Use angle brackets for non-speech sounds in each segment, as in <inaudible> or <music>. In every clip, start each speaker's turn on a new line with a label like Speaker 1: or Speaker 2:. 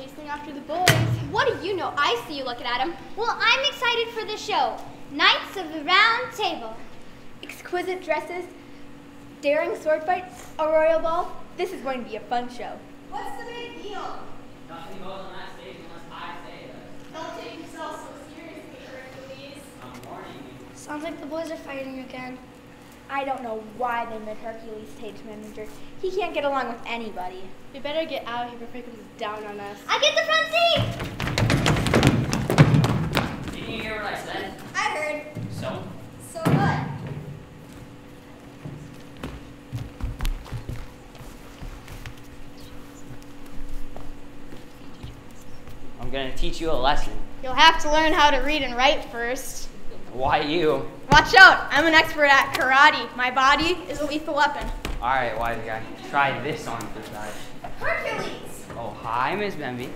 Speaker 1: chasing after the boys.
Speaker 2: What do you know? I see you looking at them. Well, I'm excited for the show. Knights of the Round Table.
Speaker 1: Exquisite dresses, daring sword fights, a royal ball. This is going to be a fun show.
Speaker 2: What's the big deal?
Speaker 3: Nothing goes on that stage unless I say it.
Speaker 2: Don't take yourself so seriously, Hercules.
Speaker 3: I'm warning you.
Speaker 2: Sounds like the boys are fighting again.
Speaker 1: I don't know why they made Hercules stage manager. He can't get along with anybody. We better get out of here before he comes down on us.
Speaker 2: I get the front seat!
Speaker 3: Didn't you hear what I said?
Speaker 2: I heard.
Speaker 3: So?
Speaker 2: So what?
Speaker 3: I'm gonna teach you a lesson.
Speaker 4: You'll have to learn how to read and write first.
Speaker 3: Why you?
Speaker 4: Watch out! I'm an expert at karate. My body is a lethal weapon.
Speaker 3: Alright, wise guy. Try this on for size.
Speaker 2: Hercules!
Speaker 3: Oh, hi, Miss Bemby.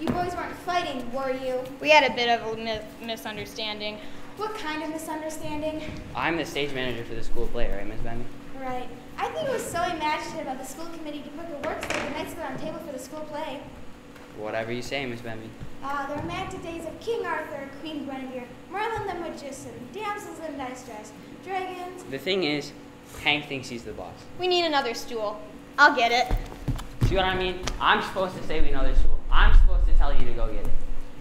Speaker 2: You boys weren't fighting, were you?
Speaker 4: We had a bit of a mi- misunderstanding.
Speaker 2: What kind of misunderstanding?
Speaker 3: I'm the stage manager for the school play, right, Miss Bemby?
Speaker 2: Right. I think it was so imaginative of the school committee to put the works of the Knights of the Round Table for the school play.
Speaker 3: Whatever you say, Miss Bemby.
Speaker 2: Ah, the romantic days of King Arthur, Queen Guinevere, Merlin the Magician, damsels in distress, dragons.
Speaker 3: The thing is, Hank thinks he's the boss.
Speaker 4: We need another stool. I'll get it.
Speaker 3: See what I mean? I'm supposed to say we know this school. I'm supposed to tell you to go get it.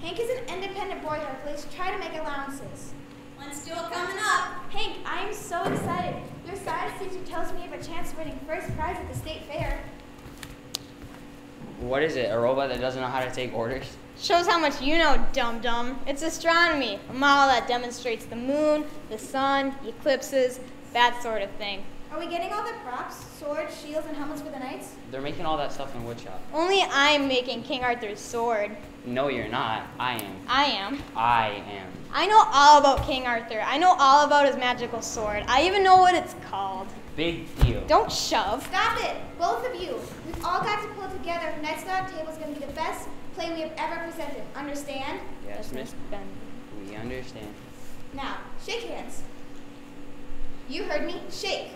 Speaker 2: Hank is an independent boy, Hercules. Try to make allowances.
Speaker 5: One stool coming up.
Speaker 2: Hank, I am so excited. Your science teacher tells me you have a chance of winning first prize at the state fair.
Speaker 3: What is it? A robot that doesn't know how to take orders?
Speaker 4: Shows how much you know, dum dum. It's astronomy, a model that demonstrates the moon, the sun, eclipses, that sort of thing.
Speaker 2: Are we getting all the props, swords, shields, and helmets for the knights?
Speaker 3: They're making all that stuff in woodshop.
Speaker 4: Only I'm making King Arthur's sword.
Speaker 3: No, you're not. I am.
Speaker 4: I am.
Speaker 3: I am.
Speaker 4: I know all about King Arthur. I know all about his magical sword. I even know what it's called.
Speaker 3: Big deal.
Speaker 4: Don't shove.
Speaker 2: Stop it, both of you. We've all got to pull together. Next of the Round Table is going to be the best play we have ever presented. Understand?
Speaker 3: Yes, Miss Ben. We understand.
Speaker 2: Now, shake hands. You heard me. Shake.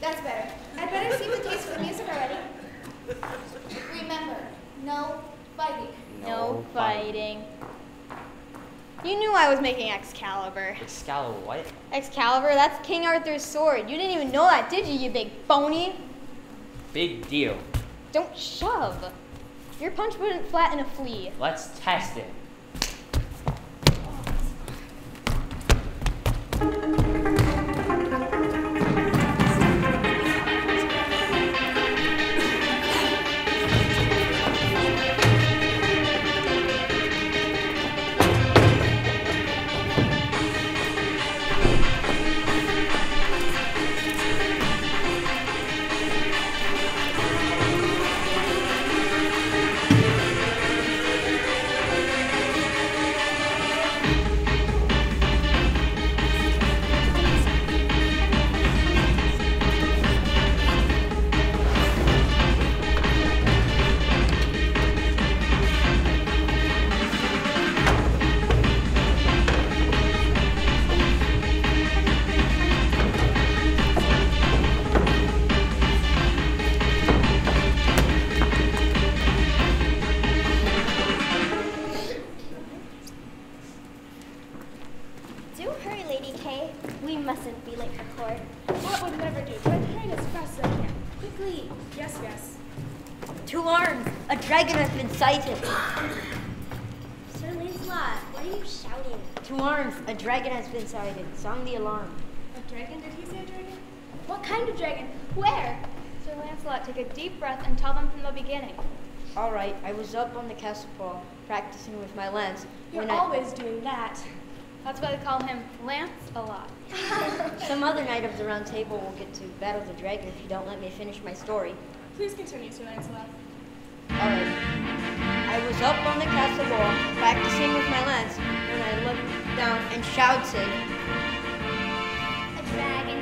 Speaker 2: That's better. I'd better see the taste for the music already. Remember, no fighting.
Speaker 6: No fighting. You knew I was making Excalibur.
Speaker 7: Excalibur, what?
Speaker 6: Excalibur, that's King Arthur's sword. You didn't even know that, did you, you big phony?
Speaker 7: Big deal.
Speaker 6: Don't shove. Your punch wouldn't flatten a flea.
Speaker 7: Let's test it.
Speaker 8: Dragon has been sighted!
Speaker 1: Sir Lancelot, what are you shouting?
Speaker 8: To arms! A dragon has been sighted. Sound the alarm.
Speaker 9: A dragon? Did he say a dragon?
Speaker 2: What kind of dragon? Where?
Speaker 6: Sir Lancelot, take a deep breath and tell them from the beginning.
Speaker 8: Alright, I was up on the castle wall, practicing with my lance.
Speaker 9: You're
Speaker 8: when I-
Speaker 9: always doing that.
Speaker 6: That's why they call him Lance a lot. <laughs>
Speaker 8: Some other knight of the round table will get to battle the dragon if you don't let me finish my story.
Speaker 9: Please continue, Sir Lancelot.
Speaker 8: I was up on the castle wall, practicing with my lance, when I looked down and shouted,
Speaker 1: A dragon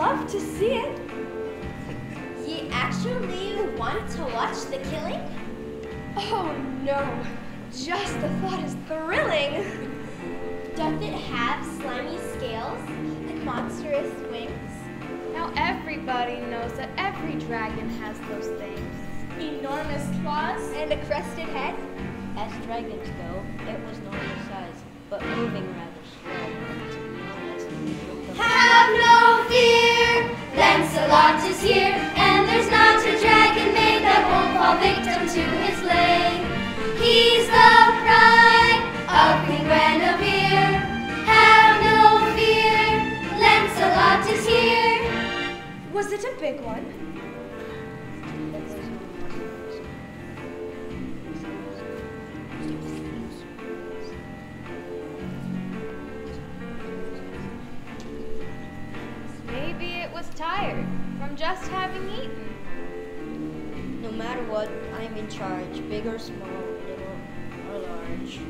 Speaker 9: love to see it. <laughs>
Speaker 1: You actually want to watch the killing?
Speaker 9: Oh no. Just the thought is thrilling.
Speaker 1: Doth it have slimy scales and monstrous wings?
Speaker 6: Now everybody knows that every dragon has those things.
Speaker 9: Enormous claws.
Speaker 2: And a crested head?
Speaker 8: As dragons go, it was normal size, but moving
Speaker 9: big one?
Speaker 6: Maybe it was tired from just having eaten.
Speaker 8: No matter what, I'm in charge, big or small, little or large.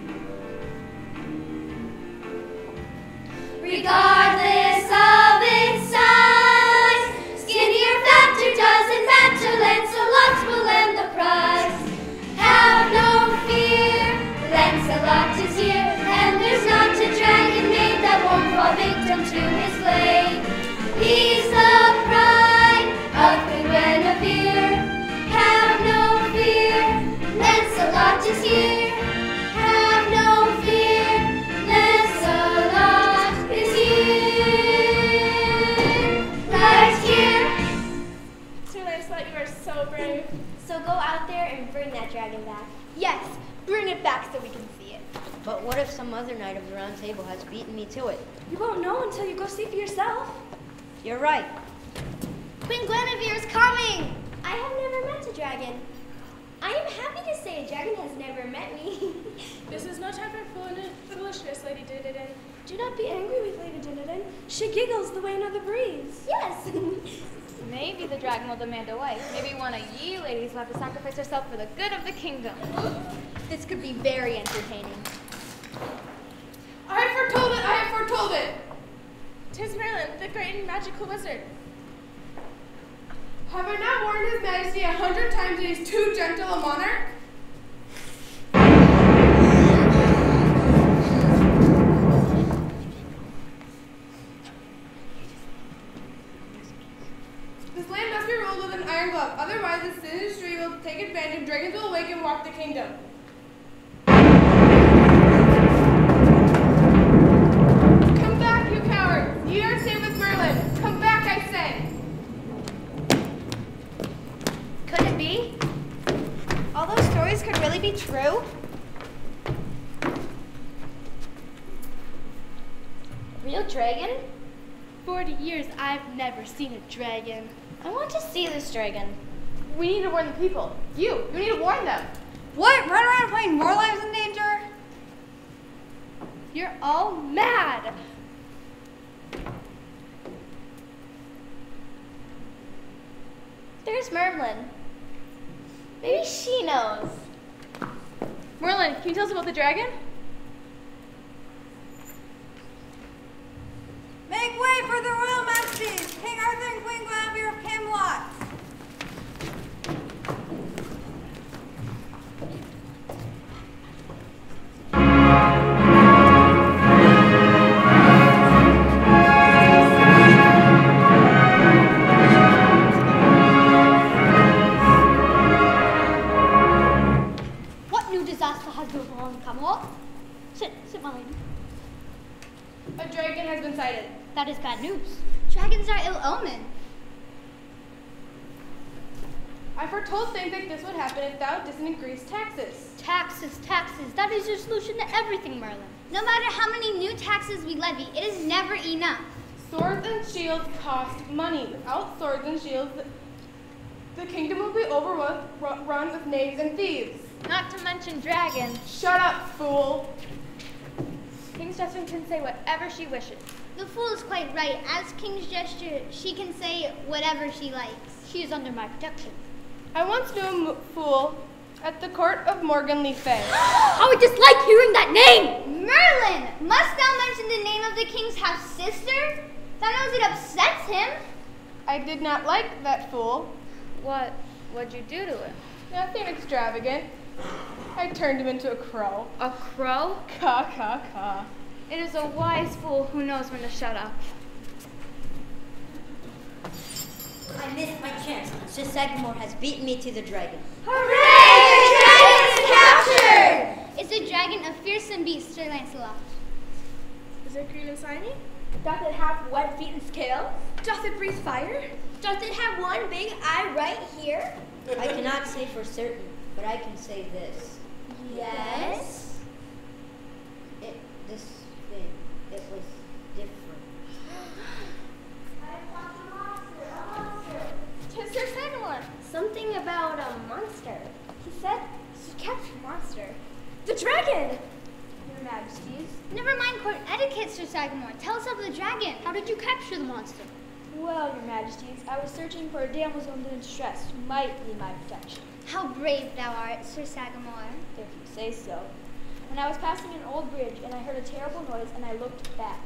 Speaker 10: You're right.
Speaker 1: Queen Guinevere is coming! I have never met a dragon. I am happy to say a dragon has never met me. <laughs>
Speaker 11: This is no time for foolishness, Lady Dinadan. Do not be angry with Lady Dinadan. She giggles the way another the breeze.
Speaker 1: yes. <laughs>
Speaker 4: Maybe the dragon will demand a wife. Maybe one of ye ladies will have to sacrifice herself for the good of the kingdom.
Speaker 9: This could be very entertaining.
Speaker 11: I have foretold it! I have foretold it! Tis Merlin, the great and magical wizard. Have I not warned His Majesty a hundred times that he's too gentle a monarch? This land must be ruled with an iron glove, otherwise the sinister will take advantage, dragons will awake and walk the kingdom.
Speaker 9: Be? All those stories could really be true? Real dragon?
Speaker 11: 40 years, I've never seen a dragon.
Speaker 9: I want to see this dragon.
Speaker 3: We need to warn the people. You, you need to warn them.
Speaker 9: What? Run around playing more lives in danger?
Speaker 11: You're all mad.
Speaker 9: There's Merlin. Maybe she knows.
Speaker 4: Merlin, can you tell us about the dragon?
Speaker 2: Make way for the royal majesties, King Arthur and Queen Guinevere of Camelot.
Speaker 9: That is bad news.
Speaker 1: Dragons are ill omen.
Speaker 11: I foretold things like this would happen if thou didn't increase taxes.
Speaker 9: Taxes, taxes. That is your solution to everything, Merlin.
Speaker 1: No matter how many new taxes we levy, it is never enough.
Speaker 11: Swords and shields cost money. Without swords and shields, the kingdom will be overrun with knaves and thieves.
Speaker 4: Not to mention dragons.
Speaker 11: Shut up, fool!
Speaker 4: King Jester can say whatever she wishes.
Speaker 1: The fool is quite right. As King's gesture, she can say whatever she likes.
Speaker 9: She is under my protection.
Speaker 11: I once knew a fool at the court of Morgan Le Fay. <gasps>
Speaker 9: How I dislike hearing that name!
Speaker 1: Merlin, must thou mention the name of the king's half sister? Thou knows it upsets him.
Speaker 11: I did not like that fool.
Speaker 4: What? What'd you do to it?
Speaker 11: Nothing extravagant. I turned him into a crow.
Speaker 4: A crow?
Speaker 11: Caw, caw, caw.
Speaker 4: It is a wise fool who knows when to shut up.
Speaker 10: I missed my chance. Sir Sagamore has beaten me to the dragon.
Speaker 1: Is the dragon is captured! It's a dragon, a fearsome beast, Sir Lancelot?
Speaker 11: Is it green and slimy?
Speaker 2: Doth it have web feet and scales?
Speaker 11: Doth it breathe fire?
Speaker 1: Does it have one big eye right here?
Speaker 10: I cannot say for certain, but I can say this.
Speaker 1: Yes.
Speaker 10: It, this thing, it was different.
Speaker 1: Something about a monster.
Speaker 2: He said he captured a monster. The dragon! Your Majesties.
Speaker 1: Never mind court etiquette, Sir Sagamore. Tell us of the dragon.
Speaker 9: How did you capture the monster?
Speaker 2: Well, Your Majesties, I was searching for a damsel in distress who might need my protection.
Speaker 1: How brave thou art, Sir Sagamore.
Speaker 2: If you say so. When I was passing an old bridge and I heard a terrible noise and I looked back.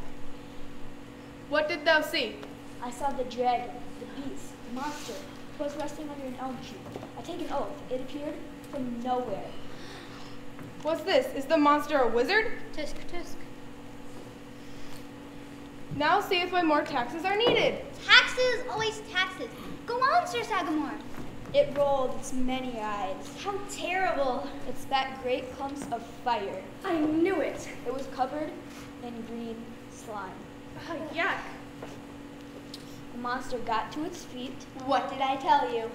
Speaker 11: What did thou see?
Speaker 2: I saw the dragon, the beast, the monster, who was resting under an elm tree. I take an oath, it appeared from nowhere.
Speaker 11: What's this? Is the monster a wizard?
Speaker 1: Tisk, tisk.
Speaker 11: Now seeth why more taxes are needed.
Speaker 1: Taxes, always taxes. Go on, Sir Sagamore.
Speaker 2: It rolled its many eyes.
Speaker 1: How terrible.
Speaker 2: It's that great clumps of fire.
Speaker 11: I knew it.
Speaker 2: It was covered in green slime.
Speaker 11: Uh, yuck.
Speaker 2: The monster got to its feet. What did I tell you?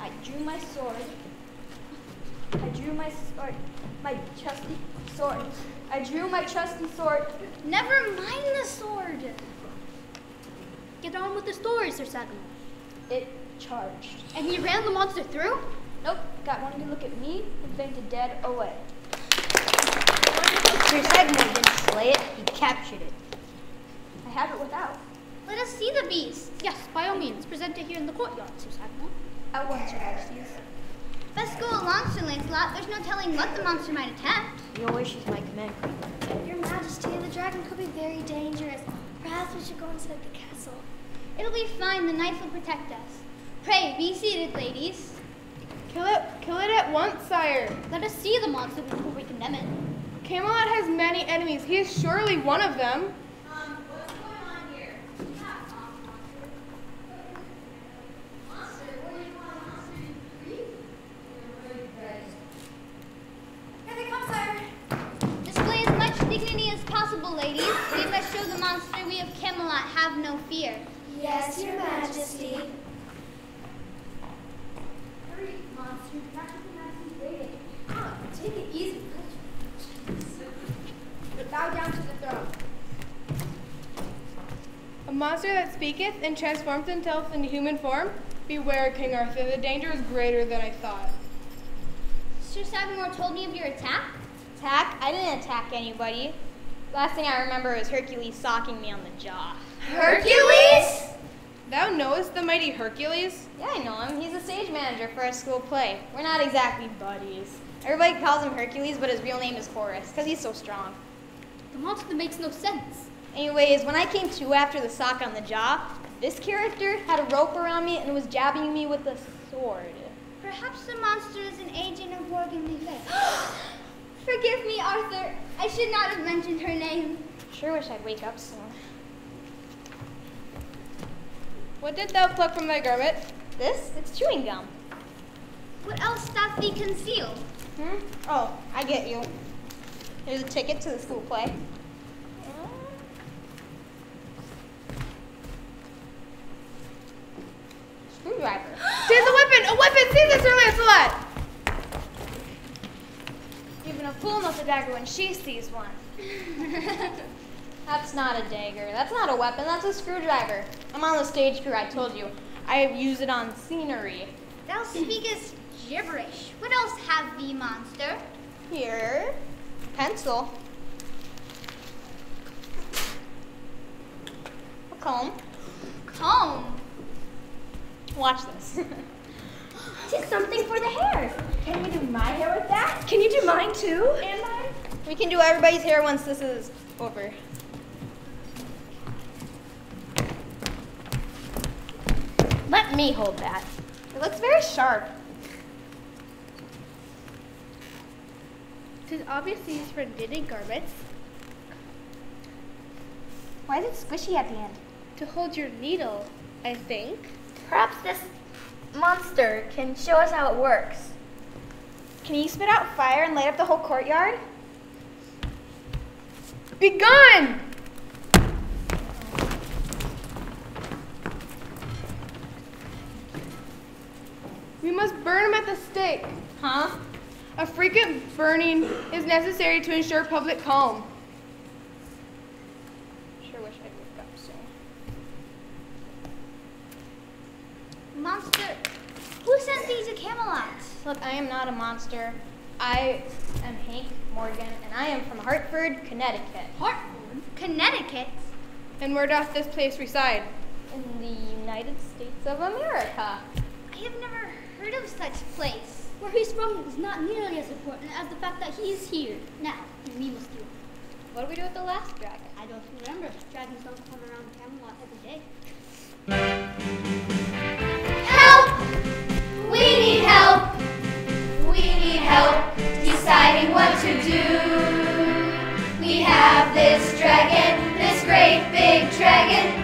Speaker 2: I drew my sword. I drew my sword, my trusty sword. I drew my trusty sword.
Speaker 1: Never mind the sword. Get on with the story, Sir Sagamore.
Speaker 2: It charged.
Speaker 1: And he ran the monster through?
Speaker 2: Nope, got one good look at me and fainted dead away.
Speaker 10: Sir Sagamore didn't slay it, he captured it.
Speaker 2: I have it without.
Speaker 1: Let us see the beast. Yes, by all means. Present it here in the courtyard, Sir Sagamore.
Speaker 2: At once, Your Majesties.
Speaker 1: Best go along, Sir Lancelot. There's no telling what the monster might attempt.
Speaker 10: Your wish is my command, Queen.
Speaker 1: Your Majesty, the dragon could be very dangerous. Perhaps we should go inside the castle. It'll be fine. The knife will protect us. Pray, be seated, ladies.
Speaker 11: Kill it, kill it at once, sire.
Speaker 1: Let us see the monster before we condemn it.
Speaker 11: Camelot has many enemies. He is surely one of them.
Speaker 8: Um, what's going on here? Monster. Monster? What do you want monster? Here they come, sire.
Speaker 1: Display as much dignity as possible, ladies. We must show the monster we of Camelot have no fear.
Speaker 9: Yes, Your Majesty.
Speaker 2: Hurry, monster. Majesty, Majesty's waiting. Come, take it easy. Bow down to the throne.
Speaker 11: A monster that speaketh and transforms himself into human form? Beware, King Arthur. The danger is greater than I thought.
Speaker 1: Sir Sagamore told me of your attack.
Speaker 4: Attack? I didn't attack anybody. Last thing I remember was Hercules socking me on the jaw.
Speaker 9: Hercules?
Speaker 11: Thou knowest the mighty Hercules?
Speaker 4: Yeah, I know him. He's the stage manager for our school play. We're not exactly buddies. Everybody calls him Hercules, but his real name is Horace, because he's so strong.
Speaker 1: The monster makes no sense.
Speaker 4: Anyways, when I came to after the sock on the jaw, this character had a rope around me and was jabbing me with a sword.
Speaker 1: Perhaps the monster is an agent of Morgan Le Fay. <gasps> <gasps> Forgive me, Arthur. I should not have mentioned her name.
Speaker 4: Sure wish I'd wake up soon.
Speaker 11: What did thou pluck from thy garment?
Speaker 4: This? It's chewing gum.
Speaker 1: What else doth thee conceal?
Speaker 4: Hmm? Oh, I get you. Here's a ticket to the school play. Screwdriver. <gasps>
Speaker 11: Tis a weapon! A weapon! Seize it, Sir Lancelot!
Speaker 4: Even a fool knows a dagger when she sees one. <laughs> That's not a dagger. That's not a weapon. That's a screwdriver. I'm on the stage crew, I told you. I use it on scenery.
Speaker 1: Thou speakest gibberish. What else have thee, monster?
Speaker 4: Here, pencil. A comb.
Speaker 1: Comb.
Speaker 4: Watch this. <laughs>
Speaker 2: Tis something for the hair. Can we do my hair with that? Can you do mine too? And mine?
Speaker 4: we can do everybody's hair once this is over.
Speaker 2: Let me hold that.
Speaker 4: It looks very sharp.
Speaker 11: Tis obviously used for knitting garments.
Speaker 4: Why is it squishy at the end?
Speaker 11: To hold your needle, I think.
Speaker 2: Perhaps this monster can show us how it works.
Speaker 4: Can you spit out fire and light up the whole courtyard?
Speaker 11: Begone! We must burn them at the stake.
Speaker 4: Huh?
Speaker 11: A frequent burning is necessary to ensure public calm.
Speaker 4: Sure wish I'd wake up soon.
Speaker 1: Monster. Who sent these to Camelot?
Speaker 4: Look, I am not a monster. I am Hank Morgan, and I am from Hartford, Connecticut,
Speaker 1: Hartford, Connecticut.
Speaker 11: And where doth this place reside?
Speaker 4: in the United States of America.
Speaker 1: I have never heard of such place. Where he's from is not nearly as important as the fact that he's here. Now, we must do.
Speaker 4: What do we do with the last dragon?
Speaker 1: I don't remember. Dragons don't come around Camelot every day.
Speaker 9: Help! We need help! We need help deciding what to do. We have this dragon, this great big dragon.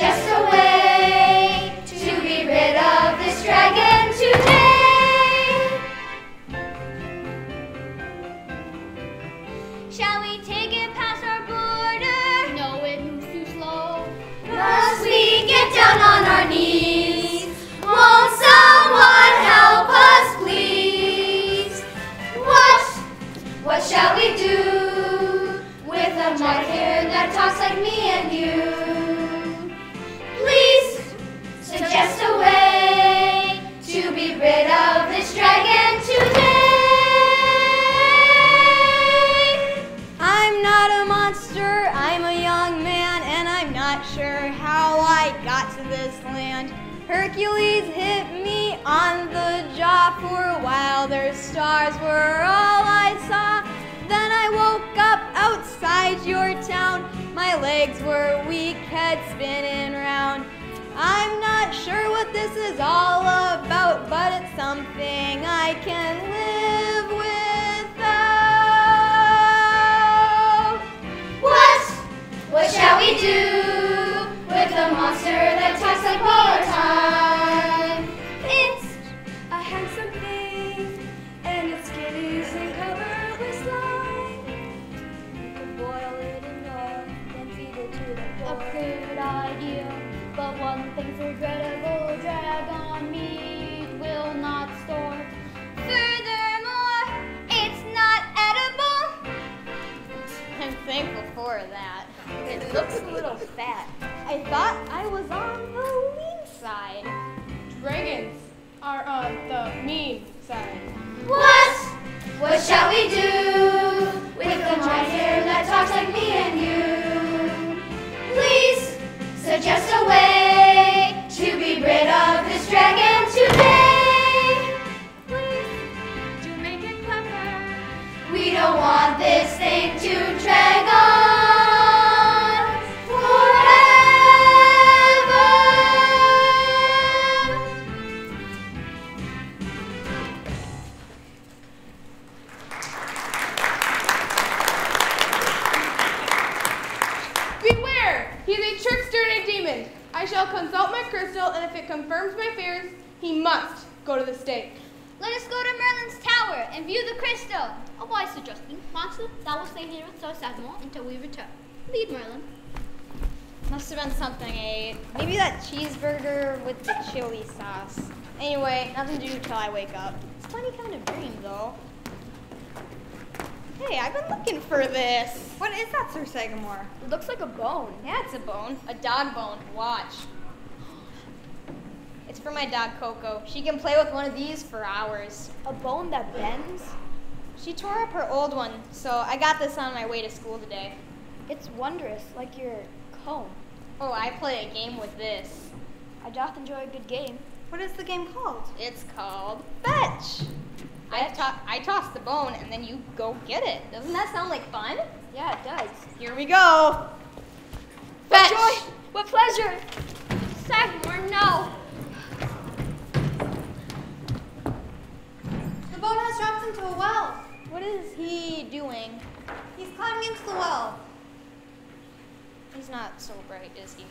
Speaker 9: just a
Speaker 8: way to be rid of this dragon.
Speaker 4: Hercules hit me on the jaw for a while, their stars were all I saw. Then I woke up outside your town, my legs were weak, head spinning round. I'm not sure what this is all about, but it's something I can live without.
Speaker 8: What? What shall we do with a monster that talks like all the time?
Speaker 9: It's a handsome thing, and its skin isn't covered with slime. You can boil it in oil, then feed it to the
Speaker 8: poor.
Speaker 9: A
Speaker 8: good idea, but one thing's regrettable. Dragon meat will not store. Furthermore, it's not edible.
Speaker 4: I'm thankful for that.
Speaker 2: It looks a little fat.
Speaker 4: I thought I was on the lean side.
Speaker 11: Dragons are on the mean side.
Speaker 8: What? What shall we do with the white hair that talks like me and you? Please suggest a way to be rid of this dragon today.
Speaker 9: Please do make it clever.
Speaker 8: We don't want this thing to drag on
Speaker 11: consult my crystal, and if it confirms my fears, he must go to the stake.
Speaker 8: Let us go to Merlin's tower and view the crystal. Oh, a wise suggestion. Monster, thou will stay here with Sir Sagamore until we return. Lead Merlin.
Speaker 4: Must have been something I ate. Maybe that cheeseburger with the chili sauce. Anyway, nothing to do till I wake up. It's a funny kind of dream, though. Hey, I've been looking for this.
Speaker 12: What is that, Sir Sagamore?
Speaker 2: It looks like a bone.
Speaker 4: Yeah, it's a bone. A dog bone. Watch. It's for my dog Coco. She can play with one of these for hours.
Speaker 2: A bone that bends?
Speaker 4: She tore up her old one, so I got this on my way to school today.
Speaker 2: It's wondrous, like your comb.
Speaker 4: Oh, I play a game with this.
Speaker 2: I doth enjoy a good game.
Speaker 12: What is the game called?
Speaker 4: It's called Fetch. I, to- I toss the bone and then you go get it. Doesn't that sound like fun?
Speaker 2: Yeah, it does.
Speaker 4: Here we go. Fetch.
Speaker 2: Joy! What pleasure!
Speaker 8: Sagamore, no.
Speaker 12: The boat has dropped into a well.
Speaker 4: What is he doing?
Speaker 12: He's climbing into the well.
Speaker 4: He's not so bright, is he?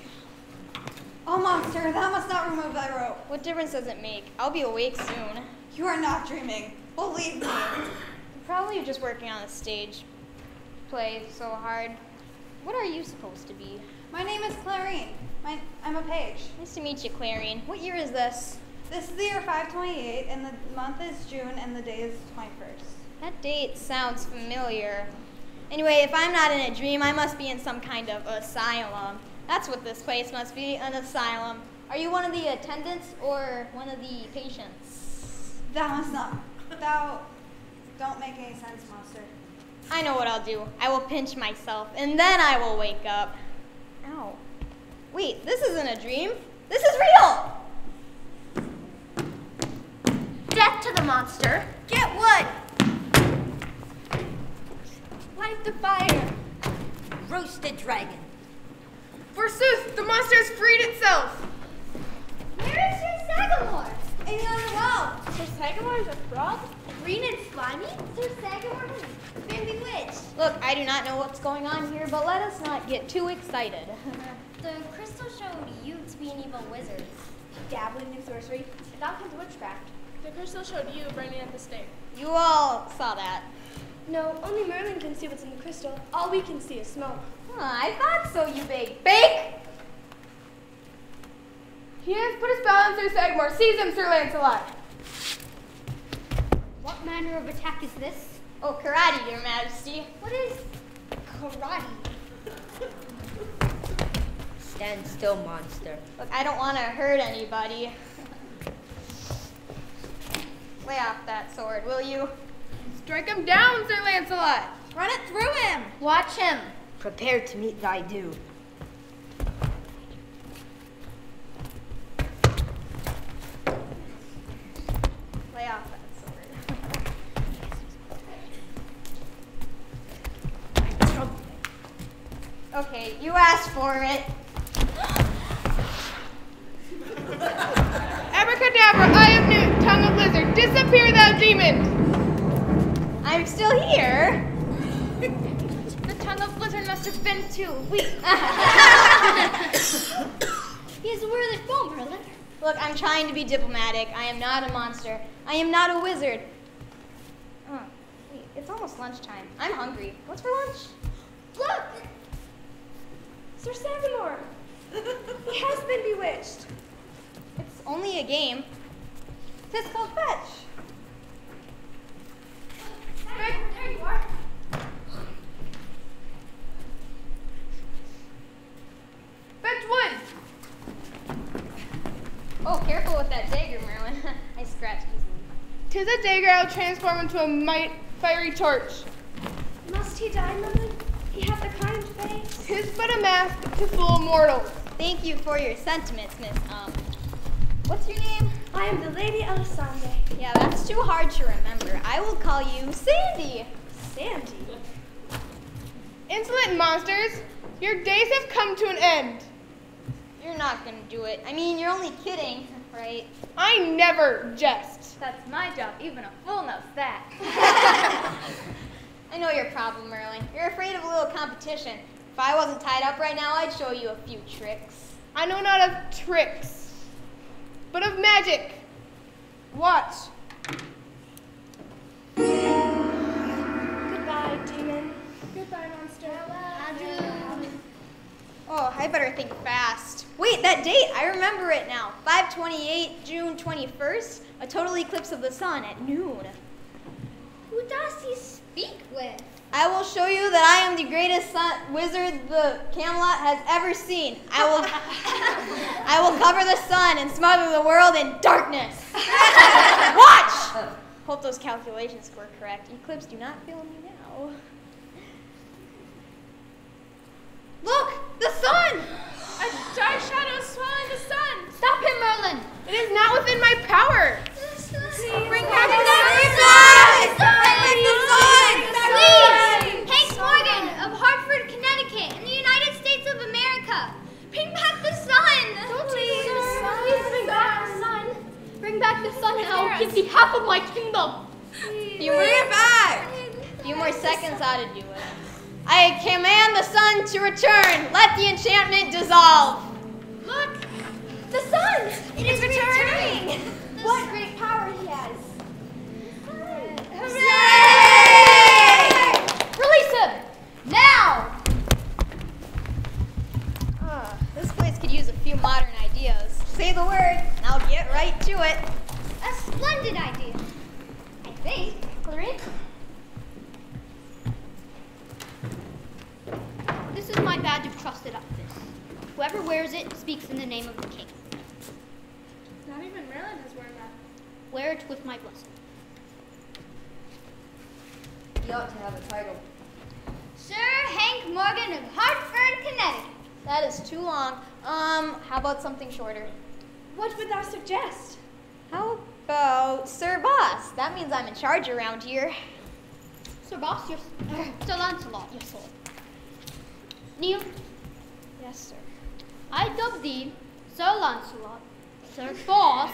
Speaker 12: Oh, monster, that must not remove thy rope.
Speaker 4: What difference does it make? I'll be awake soon.
Speaker 12: You are not dreaming. Believe me.
Speaker 4: Probably just working on the stage. Play so hard. What are you supposed to be?
Speaker 12: My name is Clarine. My, I'm a page.
Speaker 4: Nice to meet you, Clarine. What year is this?
Speaker 12: This is the year 528, and the month is June, and the day is 21st.
Speaker 4: That date sounds familiar. Anyway, if I'm not in a dream, I must be in some kind of asylum. That's what this place must be an asylum. Are you one of the attendants or one of the patients?
Speaker 12: That must not. Thou don't make any sense, monster.
Speaker 4: I know what I'll do. I will pinch myself, and then I will wake up. Ow. Wait, this isn't a dream. This is real!
Speaker 9: Death to the monster.
Speaker 12: Get what?
Speaker 9: Light the fire.
Speaker 12: Roasted dragon.
Speaker 11: Forsooth, the monster has freed itself.
Speaker 8: Where is your Sagamore?
Speaker 12: In the other well.
Speaker 2: Sir Sagamore is a frog?
Speaker 9: Green and slimy.
Speaker 8: Sir Sagamore has been bewitched.
Speaker 4: Look, I do not know what's going on here, but let us not get too excited. <laughs>
Speaker 8: The crystal showed you to be an evil wizard.
Speaker 2: Dabbling in sorcery? That comes witchcraft.
Speaker 11: The crystal showed you burning at the stake.
Speaker 4: You all saw that.
Speaker 2: No, only Merlin can see what's in the crystal. All we can see is smoke.
Speaker 4: Huh, I thought so, you big bake!
Speaker 11: He has put a spell on Sir Sagamore. Seize him, Sir Lancelot.
Speaker 8: What manner of attack is this?
Speaker 4: Oh, karate, your majesty.
Speaker 8: What is
Speaker 2: karate.
Speaker 10: Stand still, monster.
Speaker 4: Look, I don't want to hurt anybody. Lay off that sword, will you?
Speaker 11: Strike him down, Sir Lancelot.
Speaker 4: Run it through him.
Speaker 1: Watch him.
Speaker 10: Prepare to meet thy doom.
Speaker 4: Lay off that sword. Okay, you asked for it.
Speaker 11: Abracadabra, eye of newt, tongue of lizard, disappear thou demon!
Speaker 4: I'm still here.
Speaker 1: The tongue of blizzard must have been too weak.
Speaker 2: He is a worthy foe, Merlin.
Speaker 4: Look, I'm trying to be diplomatic. I am not a monster. I am not a wizard. Oh, wait, it's almost lunchtime. I'm hungry. What's for lunch?
Speaker 2: Look! Sir Sagamore! <laughs> he has been bewitched.
Speaker 4: It's only a game. Tis called fetch.
Speaker 2: There you are.
Speaker 11: Fetch wood!
Speaker 4: Oh, careful with that dagger, Merlin. <laughs> I scratch easily.
Speaker 11: Tis a dagger I'll transform into a might fiery torch.
Speaker 2: Must he die, Merlin? He hath a kind face.
Speaker 11: Tis but a mask to fool mortals.
Speaker 4: Thank you for your sentiments, Miss. Um, what's your name?
Speaker 2: I am the Lady Elisande.
Speaker 4: Yeah, that's too hard to remember. I will call you Sandy.
Speaker 2: Sandy.
Speaker 11: Insolent monsters, your days have come to an end.
Speaker 4: You're not gonna do it. I mean, you're only kidding, right?
Speaker 11: I never jest.
Speaker 1: That's my job. Even a fool knows that. <laughs>
Speaker 4: I know your problem, Merlin. You're afraid of a little competition. If I wasn't tied up right now, I'd show you a few tricks.
Speaker 11: I know not of tricks, but of magic. Watch.
Speaker 2: Goodbye, demon.
Speaker 11: Goodbye, monster. Hello.
Speaker 4: Oh, I better think fast. Wait, that date, I remember it now. 528, June 21st, a total eclipse of the sun at noon.
Speaker 1: Who does he speak with?
Speaker 4: I will show you that I am the greatest sun- wizard the Camelot has ever seen. I will, <laughs> I will cover the sun and smother the world in darkness. <laughs> Watch! <laughs> Hope those calculations were correct. Eclipse, do not fail me now. Look, the sun!
Speaker 11: A dark shadow swallowing the sun.
Speaker 1: Stop him, Merlin!
Speaker 11: It is not within my power.
Speaker 4: Bring back the sun!
Speaker 1: Please! Hank Morgan of Hartford, Connecticut, in the United States of America. Bring back the sun!
Speaker 2: Don't Please, please bring back the sun. Bring back the sun, and I will give thee half of my kingdom.
Speaker 4: Bring Few more, few more seconds ought to do it. I command the sun to return. Let the enchantment dissolve.
Speaker 2: Look, the sun. It is returning. What great power he has. Hooray!
Speaker 1: Release him! Now!
Speaker 4: Could use a few modern ideas. Say the word, and I'll get right to it.
Speaker 1: A splendid idea. I think.
Speaker 2: Clarice?
Speaker 1: This is my badge of trusted office. Whoever wears it speaks in the name of the king.
Speaker 11: Not even Merlin has worn that.
Speaker 1: Wear it with my blessing.
Speaker 10: He ought to have a title.
Speaker 1: Sir Hank Morgan of Hartford, Connecticut.
Speaker 4: That is too long. Um, how about something shorter?
Speaker 2: What would thou suggest?
Speaker 4: How about Sir Boss? That means I'm in charge around here.
Speaker 1: Sir Boss, your Sir Lancelot, your sword. Kneel.
Speaker 4: Yes, sir.
Speaker 1: I dub thee Sir Lancelot, Sir Boss,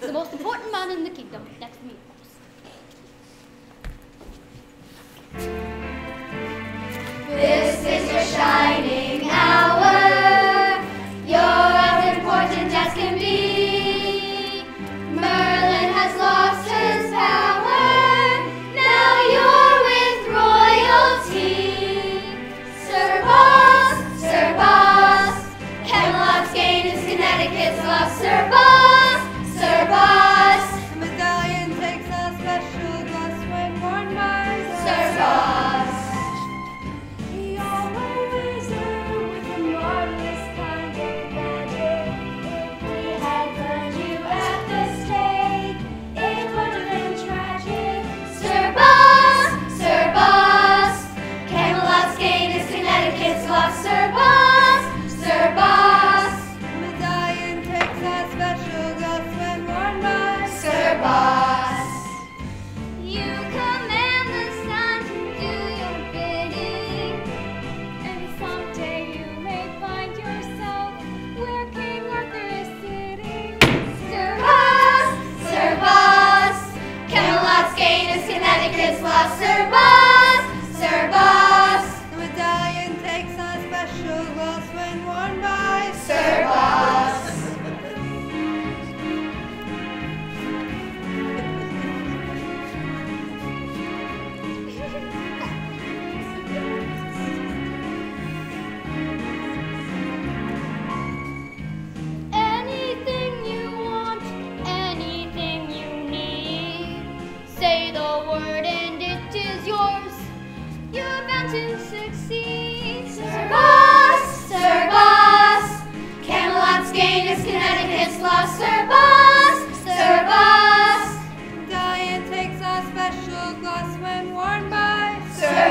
Speaker 1: the most important man in the kingdom, next to me, of course.
Speaker 8: This is your shining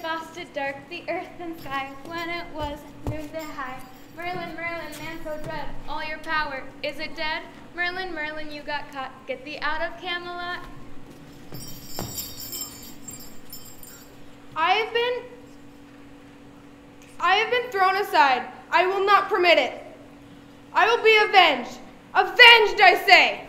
Speaker 6: frosted dark, the earth and sky, when it was noonday high. Merlin, Merlin, man so dread, all your power, is it dead? Merlin, Merlin, you got caught, get thee out of Camelot.
Speaker 8: I have been, I have been thrown aside. I will not permit it. I will be avenged. Avenged, I say!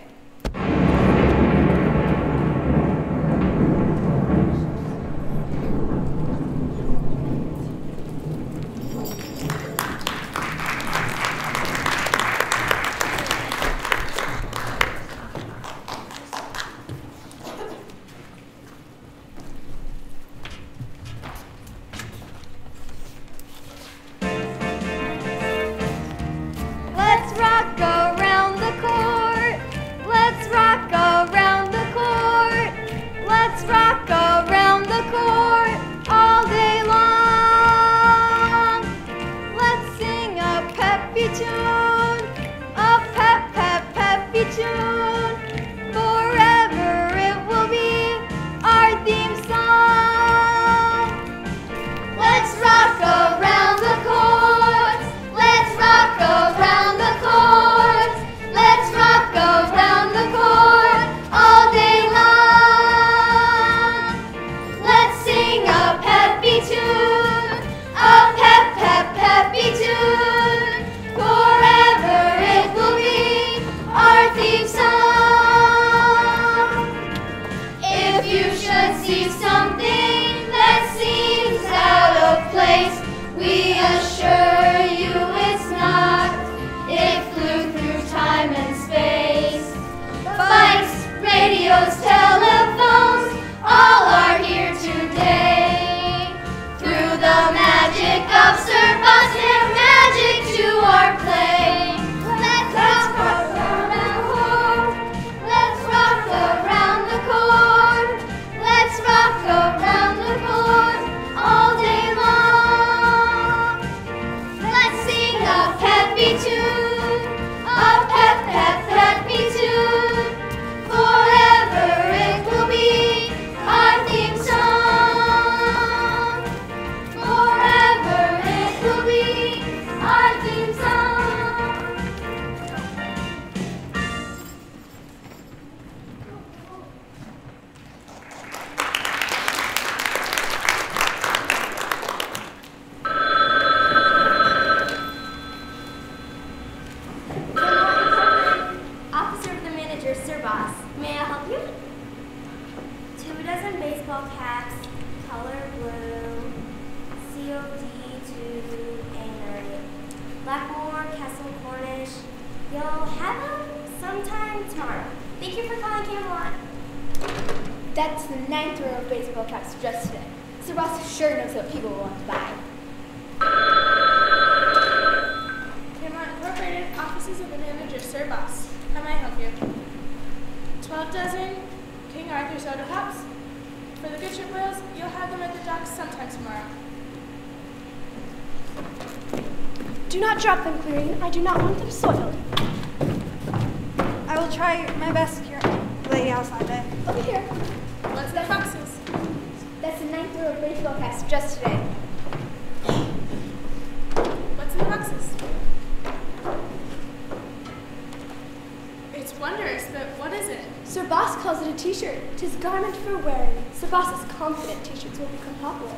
Speaker 11: But what is it?
Speaker 9: Sir Boss calls it a t-shirt. Tis garment for wearing. Sir Boss is confident t-shirts will become popular.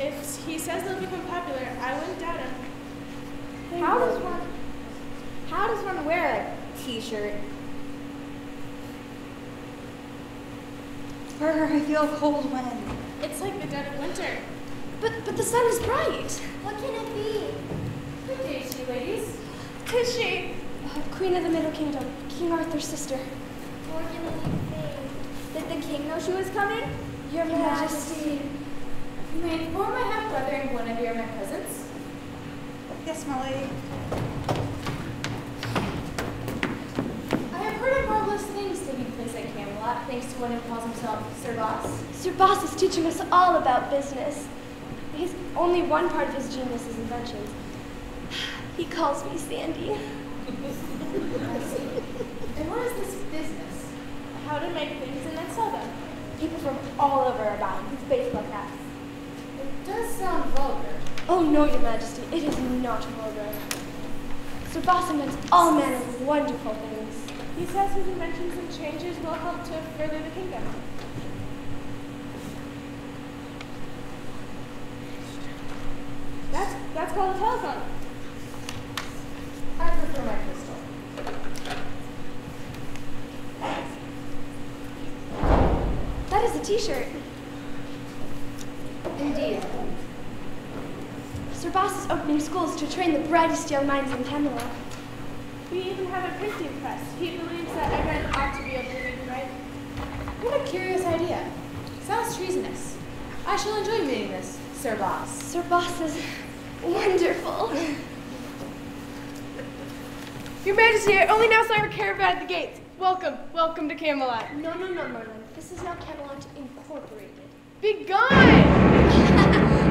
Speaker 11: If he says they'll become popular, I wouldn't doubt him.
Speaker 8: How does one how does one wear a t-shirt?
Speaker 4: Brr, I feel a cold wind.
Speaker 11: It's like the dead of winter.
Speaker 9: But but the sun is bright.
Speaker 8: What can it be?
Speaker 11: Good day to you, ladies.
Speaker 9: Tis she, uh, Queen of the Middle Kingdom, King Arthur's sister.
Speaker 8: Fortunately, Did the king know she was coming?
Speaker 9: Your Majesty.
Speaker 11: May I inform my half-brother and Guinevere of my presence?
Speaker 4: Yes, my lady.
Speaker 11: I have heard of marvelous things taking place at Camelot, thanks to one who calls himself Sir Boss.
Speaker 9: Sir Boss is teaching us all about business. He's only one part of his genius is inventions. He calls me Sandy. <laughs>
Speaker 11: And what is this business? How to make things and then sell them?
Speaker 9: People from all over are buying his baseball caps.
Speaker 11: It does sound vulgar.
Speaker 9: Oh no, Your Majesty, it is not vulgar. Sir Boss invents all manner of wonderful things.
Speaker 11: He says his inventions and changes will help to further the kingdom. That's that's called a telephone. I prefer my crystal.
Speaker 9: That is a t-shirt.
Speaker 11: Indeed.
Speaker 9: Sir Boss is opening schools to train the brightest young minds in Camelot.
Speaker 11: We even have a printing press. He believes that everyone ought to be able to read and write.
Speaker 13: What a curious idea. Sounds treasonous. I shall enjoy meeting this, Sir Boss.
Speaker 9: Sir Boss is wonderful.
Speaker 11: Your Majesty, I only now saw your caravan at the gates. Welcome, welcome to Camelot.
Speaker 9: No, no, no, Merlin. This is now Camelot Incorporated.
Speaker 11: Be gone! <laughs>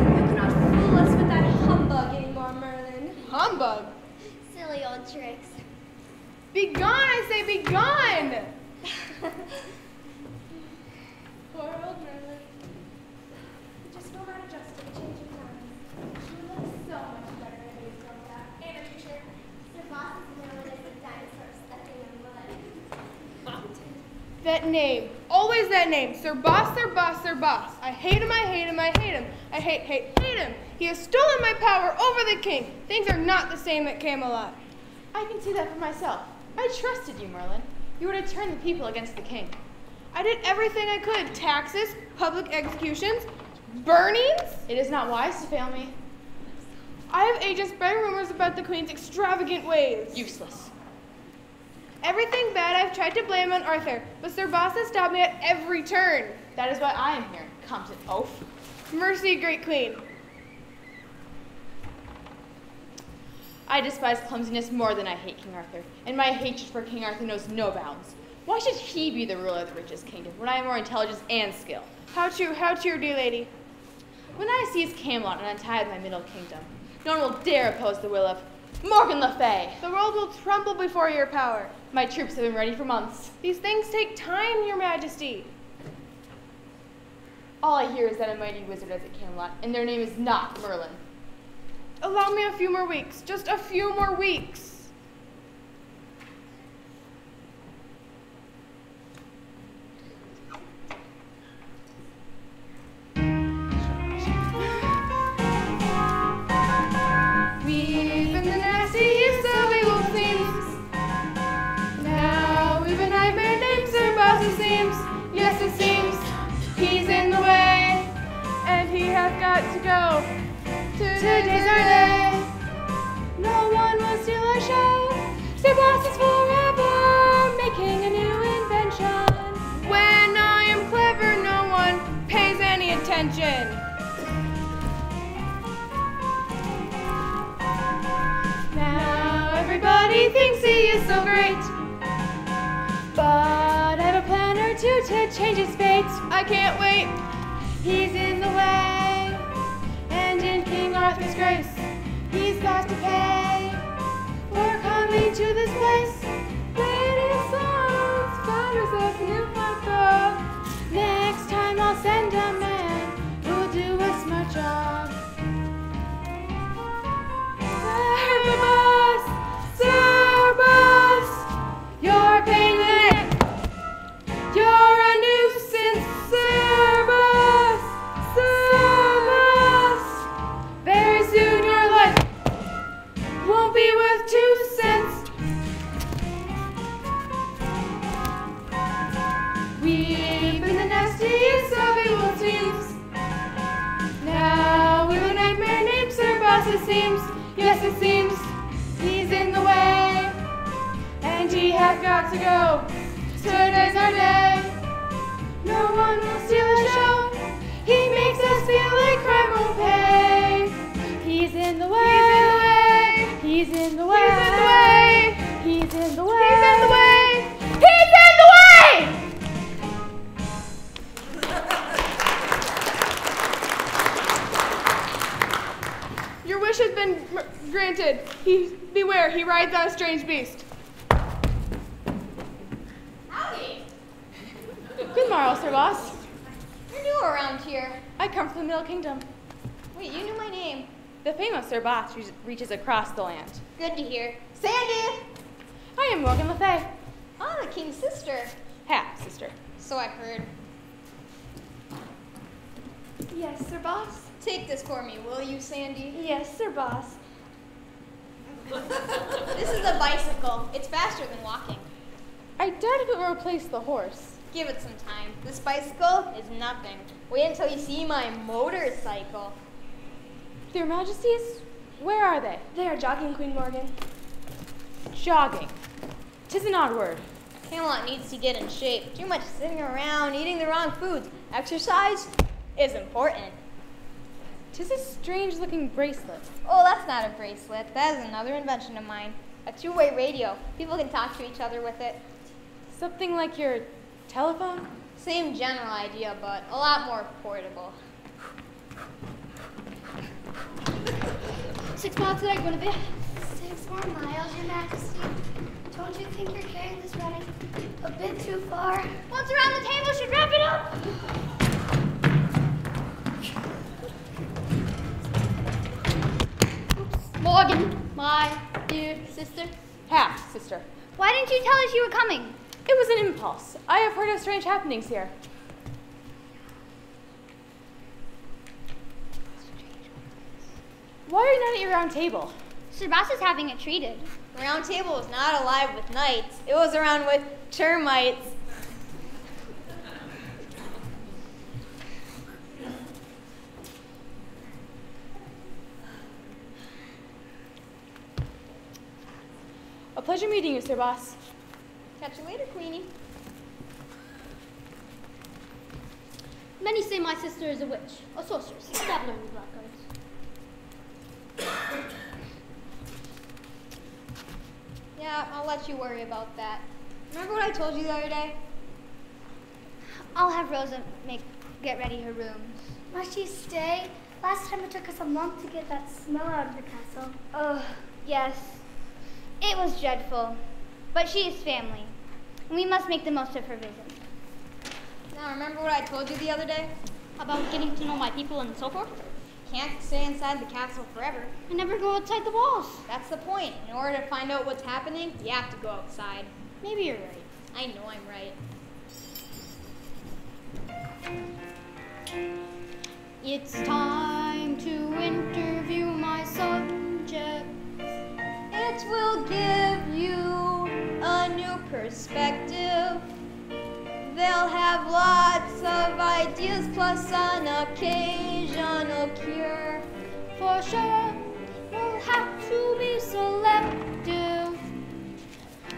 Speaker 9: You cannot fool us with that humbug anymore, Merlin.
Speaker 11: Humbug.
Speaker 8: Silly old tricks.
Speaker 11: Be gone, I say, be <laughs> gone! Poor old Merlin.
Speaker 9: Just go out adjusted, change your plans.
Speaker 11: She looks so much better in a baseball cap and a t-shirt.
Speaker 8: Sir Boss is known as the dinosaur stepping in blood.
Speaker 11: That name. Always that name. Sir Boss, Sir Boss, Sir Boss. I hate him, I hate him, I hate him. I hate, hate, hate him. He has stolen my power over the king. Things are not the same at Camelot.
Speaker 13: I can see that for myself. I trusted you, Merlin. You were to turn the people against the king.
Speaker 11: I did everything I could. Taxes, public executions, burnings.
Speaker 13: It is not wise to fail me.
Speaker 11: I have agents spreading rumors about the queen's extravagant ways.
Speaker 13: Useless.
Speaker 11: Everything bad I've tried to blame on Arthur, but Sir Boss has stopped me at every turn.
Speaker 13: That is why I am here, competent oaf.
Speaker 11: Mercy, great queen.
Speaker 13: I despise clumsiness more than I hate King Arthur, and my hatred for King Arthur knows no bounds. Why should he be the ruler of the richest kingdom when I have more intelligence and skill?
Speaker 11: How true, how true, dear lady.
Speaker 13: When I seize Camelot and untie my middle kingdom, no one will dare oppose the will of Morgan Le Fay.
Speaker 11: The world will tremble before your power.
Speaker 13: My troops have been ready for months.
Speaker 11: These things take time, your majesty.
Speaker 13: All I hear is that a mighty wizard is at Camelot, and their name is not Merlin.
Speaker 11: Allow me a few more weeks, just a few more weeks. Named Sir it seems. Yes, it seems he's in the way, and he has got to go. Today's our day. No one will steal our show. Sir Boss is forever making a new invention. When I am clever, no one pays any attention. Now everybody thinks he is so great. Two to change his fate. I can't wait. He's in the way. And in King Arthur's grace,
Speaker 13: He's got to pay for coming to this place. Lady songs, herself a new. Next time I'll send a man who'll do a smart job. To go. Today's our day. No one will steal the show. He makes us feel like crime won't pay. He's in the way. He's in the way. He's in the way. He's in the way. He's in the way. He's in the way.
Speaker 11: Your wish has been granted. He beware, he rides on a strange beast.
Speaker 13: Good morrow, Sir Boss.
Speaker 4: You're new around here.
Speaker 13: I come from the Middle Kingdom.
Speaker 4: Wait, you knew my name.
Speaker 13: The famous Sir Boss reaches- reaches across the land.
Speaker 4: Good to hear. Sandy!
Speaker 13: I am Morgan Le Fay,
Speaker 4: Ah, the king's sister.
Speaker 13: half sister.
Speaker 4: So I've heard.
Speaker 8: Yes, Sir Boss?
Speaker 4: Take this for me, will you, Sandy?
Speaker 8: Yes, Sir Boss.
Speaker 4: This is a bicycle. It's faster than walking.
Speaker 13: I doubt if it will replace the horse.
Speaker 4: Give it some time. This bicycle is nothing. Wait until you see my motorcycle.
Speaker 13: Their Majesties, where are they?
Speaker 8: They are jogging, Queen Morgan.
Speaker 13: Jogging. Tis an odd word.
Speaker 4: Camelot needs to get in shape. Too much sitting around, eating the wrong foods. Exercise is important.
Speaker 13: Tis a strange looking bracelet.
Speaker 4: Oh, that's not a bracelet. That is another invention of mine. A two-way radio. People can talk to each other with it.
Speaker 13: Something like your telephone?
Speaker 4: Same general idea, but a lot more portable.
Speaker 1: Six miles today, Guinevere. Six more miles, Your Majesty. Don't you think you're carrying this running a bit too far? Once around the table should wrap it up. Oops. Morgan, my dear sister.
Speaker 13: Half sister.
Speaker 1: Why didn't you tell us you were coming?
Speaker 13: It was an impulse. I have heard of strange happenings here. Why are you not at your round table?
Speaker 1: Sir Boss is having it treated.
Speaker 4: The round table was not alive with knights. It was around with termites.
Speaker 13: A pleasure meeting you, Sir Boss.
Speaker 4: Catch you later, Queenie.
Speaker 1: Many say my sister is a witch, a sorceress, a dabbler in the black arts.
Speaker 4: Yeah, I'll let you worry about that. Remember what I told you the other day?
Speaker 1: I'll have Rosa make get ready her rooms.
Speaker 8: Must she stay? Last time it took us a month to get that smell out of the castle.
Speaker 1: Ugh, yes. It was dreadful. But she is family. We must make the most of her visit.
Speaker 4: Now, remember what I told you the other day?
Speaker 1: About getting to know my people and so forth?
Speaker 4: Can't stay inside the castle forever.
Speaker 1: And never go outside the walls.
Speaker 4: That's the point. In order to find out what's happening, you have to go outside.
Speaker 1: Maybe you're right.
Speaker 4: I know I'm right.
Speaker 1: It's time to interview my subjects.
Speaker 4: It will give you a new perspective. They'll have lots of ideas plus an occasional cure.
Speaker 1: For sure, we'll have to be selective.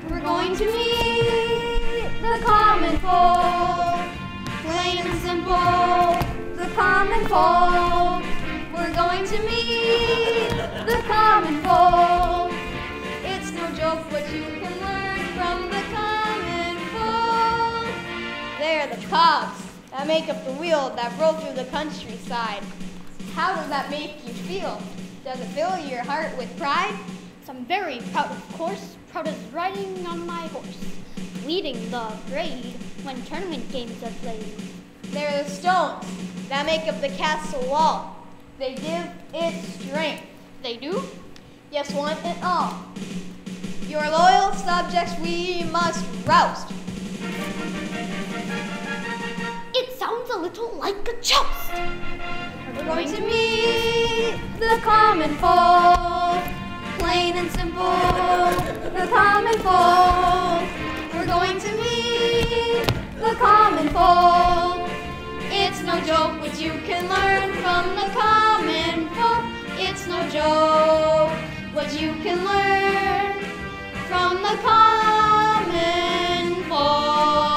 Speaker 4: We're going to meet the common folk. Plain and simple, the common folk. We're going to meet the common folk. Cogs that make up the wheel that roll through the countryside. How does that make you feel? Does it fill your heart with pride?
Speaker 1: So I'm very proud, of course, proud as riding on my horse, leading the parade when tournament games are played.
Speaker 4: They're the stones that make up the castle wall. They give it strength.
Speaker 1: They do?
Speaker 4: Yes, one and all. Your loyal subjects we must roust.
Speaker 1: It sounds a little like a joust.
Speaker 4: We're going to meet the common folk, plain and simple, the common folk. We're going to meet the common folk. It's no joke what you can learn from the common folk. It's no joke what you can learn from the common folk.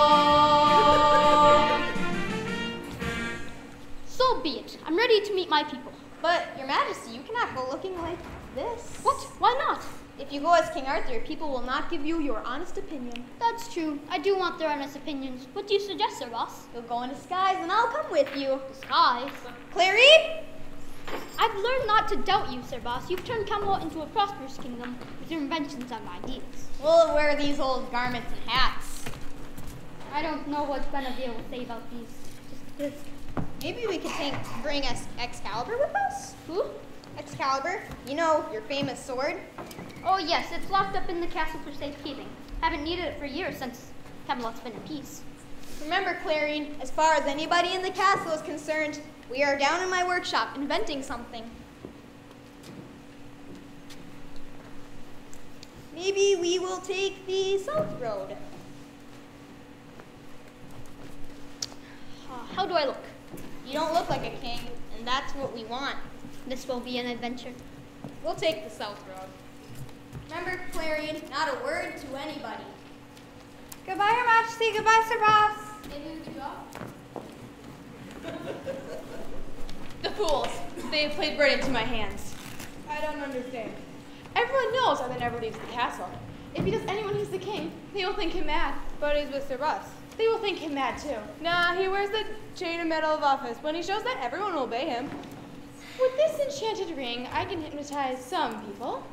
Speaker 1: I'm ready to meet my people.
Speaker 4: But, Your Majesty, you cannot go looking like this.
Speaker 1: What? Why not?
Speaker 4: If you go as King Arthur, people will not give you your honest opinion.
Speaker 1: That's true. I do want their honest opinions. What do you suggest, Sir Boss?
Speaker 4: You'll go in disguise and I'll come with you.
Speaker 1: Disguise?
Speaker 4: Clary?
Speaker 1: I've learned not to doubt you, Sir Boss. You've turned Camelot into a prosperous kingdom with your inventions and ideas.
Speaker 4: We'll wear these old garments and hats.
Speaker 1: I don't know what Guinevere will say about these. Just this.
Speaker 4: Maybe we could take, bring us Excalibur with us?
Speaker 1: Who?
Speaker 4: Excalibur? You know, your famous sword?
Speaker 1: Oh, yes, it's locked up in the castle for safekeeping. Haven't needed it for years since Camelot's been in peace.
Speaker 4: Remember, Clarine, as far as anybody in the castle is concerned, we are down in my workshop inventing something. Maybe we will take the south road.
Speaker 1: How do I look?
Speaker 4: You don't look like a king, and that's what we want.
Speaker 1: This will be an adventure.
Speaker 4: We'll take the south road. Remember, Clarion, not a word to anybody.
Speaker 12: Goodbye, Your Majesty. Goodbye, Sir Boss. <laughs>
Speaker 13: The fools. They have played right into my hands. I don't understand. Everyone knows Arthur never leaves the castle. If he does anyone he's the king, they will think him mad. But he's with Sir Boss. They will think him mad too. Nah, he wears the chain and medal of office. When he shows that, everyone will obey him. With this enchanted ring, I can hypnotize some people.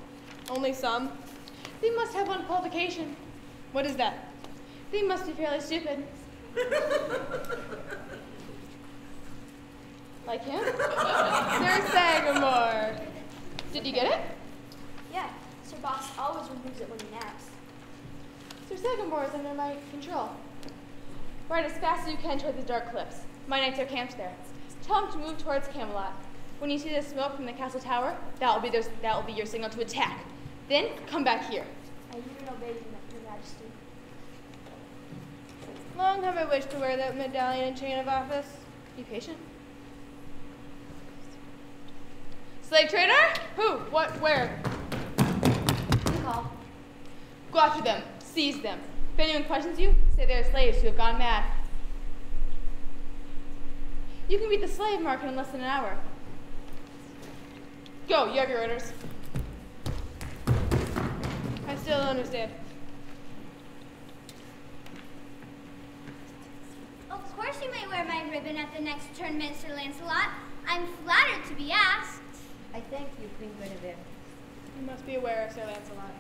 Speaker 13: Only some? They must have one qualification. What is that? They must be fairly stupid. like him? Sir Sagamore. Did you get it?
Speaker 1: Yeah, Sir Boss always removes it when he naps.
Speaker 13: Sir Sagamore is under my control. Ride as fast as you can toward the dark cliffs. My knights are camped there. Tell them to move towards Camelot. When you see the smoke from the castle tower, that will be their, that will be your signal to attack. Then come back here.
Speaker 1: I hear and obey you, Your Majesty.
Speaker 13: Long have I wished to wear that medallion and chain of office. Be patient. Slave trader? Who? What? Where?
Speaker 1: Call.
Speaker 13: Go after them. Seize them. If anyone questions you, say they are slaves who have gone mad. You can beat the slave market in less than an hour. Go, you have your orders. I still don't understand.
Speaker 14: Of course you may wear my ribbon at the next tournament, Sir Lancelot. I'm flattered to be asked.
Speaker 10: I thank you, Queen Guinevere.
Speaker 13: You must be aware, of Sir Lancelot.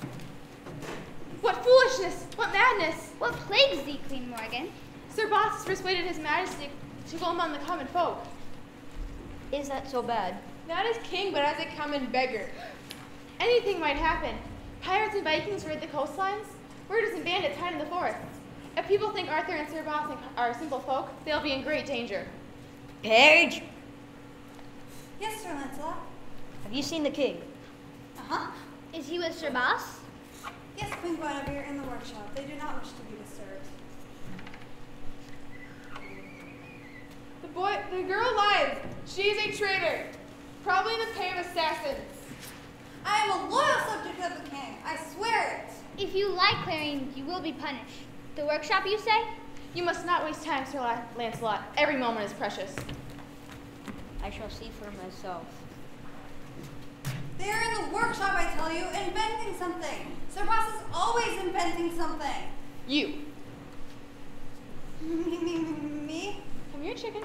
Speaker 13: What foolishness! What madness!
Speaker 14: What plagues thee, Queen Morgan?
Speaker 13: Sir Boss has persuaded His Majesty to go among the common folk.
Speaker 10: Is that so bad?
Speaker 13: Not as king, but as a common beggar. Anything might happen. Pirates and Vikings raid the coastlines. Murders and bandits hide in the forests. If people think Arthur and Sir Boss are simple folk, they'll be in great danger.
Speaker 10: Page,
Speaker 12: Yes, Sir Lancelot.
Speaker 10: have you seen the king?
Speaker 12: Uh-huh.
Speaker 14: Is he with Sir Boss?
Speaker 12: Yes, Queen Guinevere in the workshop. They do not wish to be disturbed.
Speaker 13: The boy, the girl lies. She is a traitor, probably in the pay of assassins.
Speaker 12: I am a loyal subject of the king. I swear it.
Speaker 14: If you like Clarion, you will be punished. The workshop, you say?
Speaker 13: You must not waste time, Sir La- Lancelot. Every moment is precious.
Speaker 10: I shall see for myself.
Speaker 12: They are in the workshop, I tell you, inventing something. Sir Boss is always inventing something.
Speaker 13: You, <laughs>
Speaker 12: me, me, me, me?
Speaker 13: come here, chicken.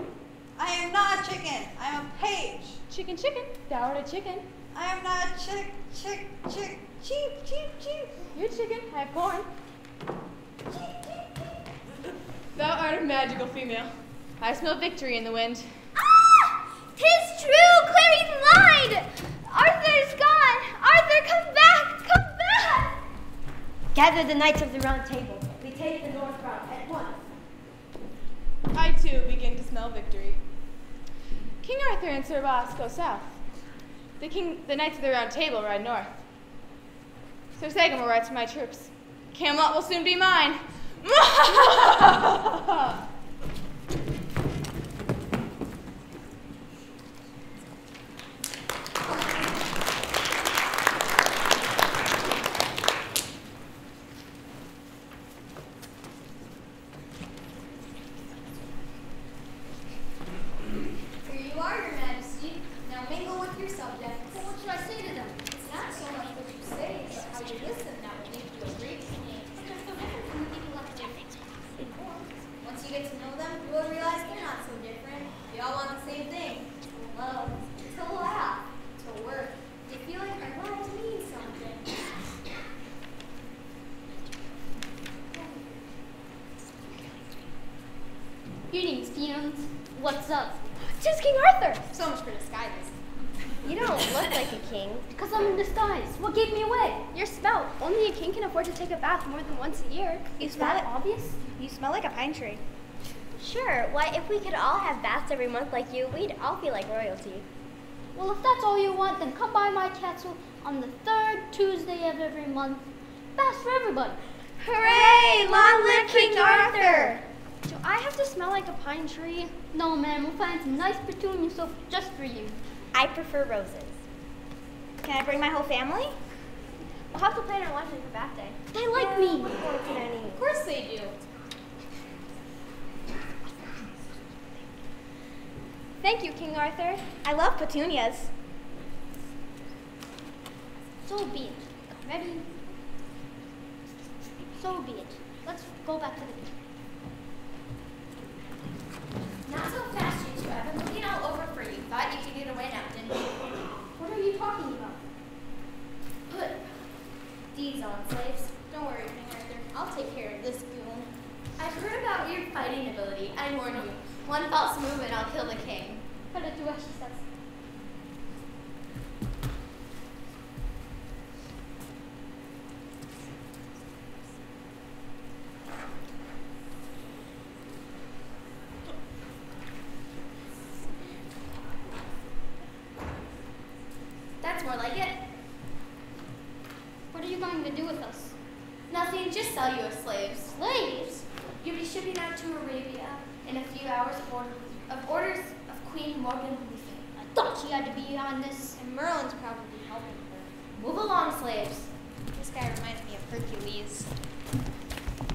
Speaker 12: I am not a chicken. I am a page.
Speaker 15: Chicken, chicken, thou art a chicken.
Speaker 12: I am not a chick, chick, chick, cheep, cheep, cheep.
Speaker 15: You chicken, I have corn. Thou art a magical female. I smell victory in the wind.
Speaker 2: Ah! Tis true! Clarice lied! Arthur's gone! Arthur, come back! Come back!
Speaker 12: Gather the knights of the round table. We take the North Round at once.
Speaker 15: I too begin to smell victory. King Arthur and Sir Boss go south. The king, the knights of the Round Table ride north. Sir Sagamore rides for my troops. Camelot will soon be mine. <laughs>
Speaker 6: Here you are, Your Majesty. Now mingle with your subjects. But what should I say to them? It's not so much what you say, but how you listen that will make you a great king. They're so different from the people left Once you get to know them, you will realize they're not so different. They all want the same thing. To love, to laugh, to work. They feel like our lives mean something.
Speaker 1: Greetings, fiends. What's up?
Speaker 2: Just King Arthur!
Speaker 6: So much for disguises.
Speaker 2: You don't look like a king.
Speaker 1: Because I'm in disguise. What gave me away?
Speaker 2: Your spout. Only a king can afford to take a bath more than once a year.
Speaker 4: You
Speaker 1: Is
Speaker 4: smell
Speaker 1: that
Speaker 4: it?
Speaker 1: obvious?
Speaker 4: You smell like a pine tree.
Speaker 2: Sure, why, if we could all have baths every month like you, we'd all feel like royalty.
Speaker 1: Well, if that's all you want, then come by my castle on the third Tuesday of every month. Best for everybody.
Speaker 2: Hooray! Long live King Arthur! Do I have to smell like a pine tree?
Speaker 1: No, man, we'll find some nice petunia soap just for you.
Speaker 2: I prefer roses.
Speaker 4: Can I bring my whole family?
Speaker 2: We'll have to plan our luncheon for bath day.
Speaker 1: They like me.
Speaker 2: What can I need?
Speaker 6: Of course they do.
Speaker 4: Thank you, King Arthur. I love petunias.
Speaker 1: So be it. Ready? So be it. Let's go back to the king.
Speaker 6: Not so fast, you two. I've been looking all over for you. Thought you could get away now, didn't you?
Speaker 1: What are you talking about?
Speaker 6: Put these on, slaves. Don't worry, King Arthur. I'll take care of this goon. I've heard about your fighting ability. I warn you. One false move and I'll kill the king.
Speaker 1: Tu asistas.
Speaker 6: That's more like it.
Speaker 1: What are you going to do with us?
Speaker 6: Nothing, just sell you as slaves.
Speaker 1: Slaves?
Speaker 6: You'll be shipping out to Arabia in a few hours of, order, of orders Queen Morgan Le Fay.
Speaker 1: I thought she had to be on this.
Speaker 2: And Merlin's probably helping her.
Speaker 6: Move along, slaves.
Speaker 2: This guy reminds me of Hercules.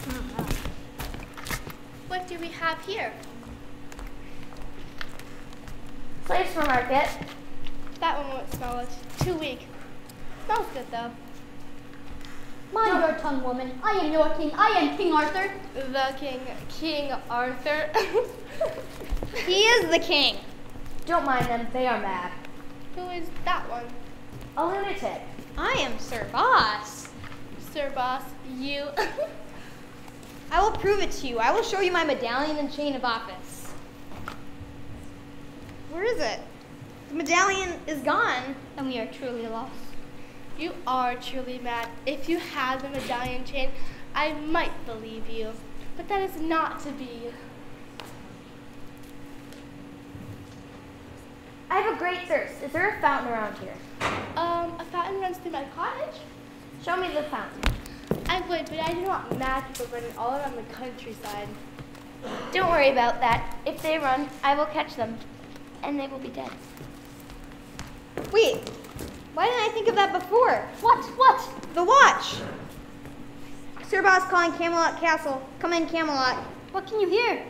Speaker 2: Hmm.
Speaker 6: What do we have here?
Speaker 2: Slaves for market.
Speaker 15: That one won't smell it. Too weak. Smells good though.
Speaker 1: Mind your tongue, woman. I am your king. I am King Arthur.
Speaker 15: The king, King Arthur. <laughs>
Speaker 4: He is the king.
Speaker 2: Don't mind them, they are mad.
Speaker 15: Who is that one?
Speaker 2: A lunatic.
Speaker 4: I am Sir Boss.
Speaker 15: Sir Boss, you. <laughs>
Speaker 4: I will prove it to you. I will show you my medallion and chain of office. Where is it? The medallion is gone.
Speaker 1: And we are truly lost.
Speaker 15: you are truly mad. If you had the medallion chain, I might believe you. But that is not to be.
Speaker 2: I have a great thirst. Is there a fountain around here?
Speaker 15: Um, a fountain runs through my cottage.
Speaker 2: Show me the fountain.
Speaker 15: I would, but I do not want mad people running all around the countryside.
Speaker 2: Don't worry about that. If they run, I will catch them. And they will be dead.
Speaker 4: Wait, why didn't I think of that before?
Speaker 1: What? What?
Speaker 4: The watch. Sir Boss calling Camelot Castle. Come in, Camelot.
Speaker 1: What can you hear?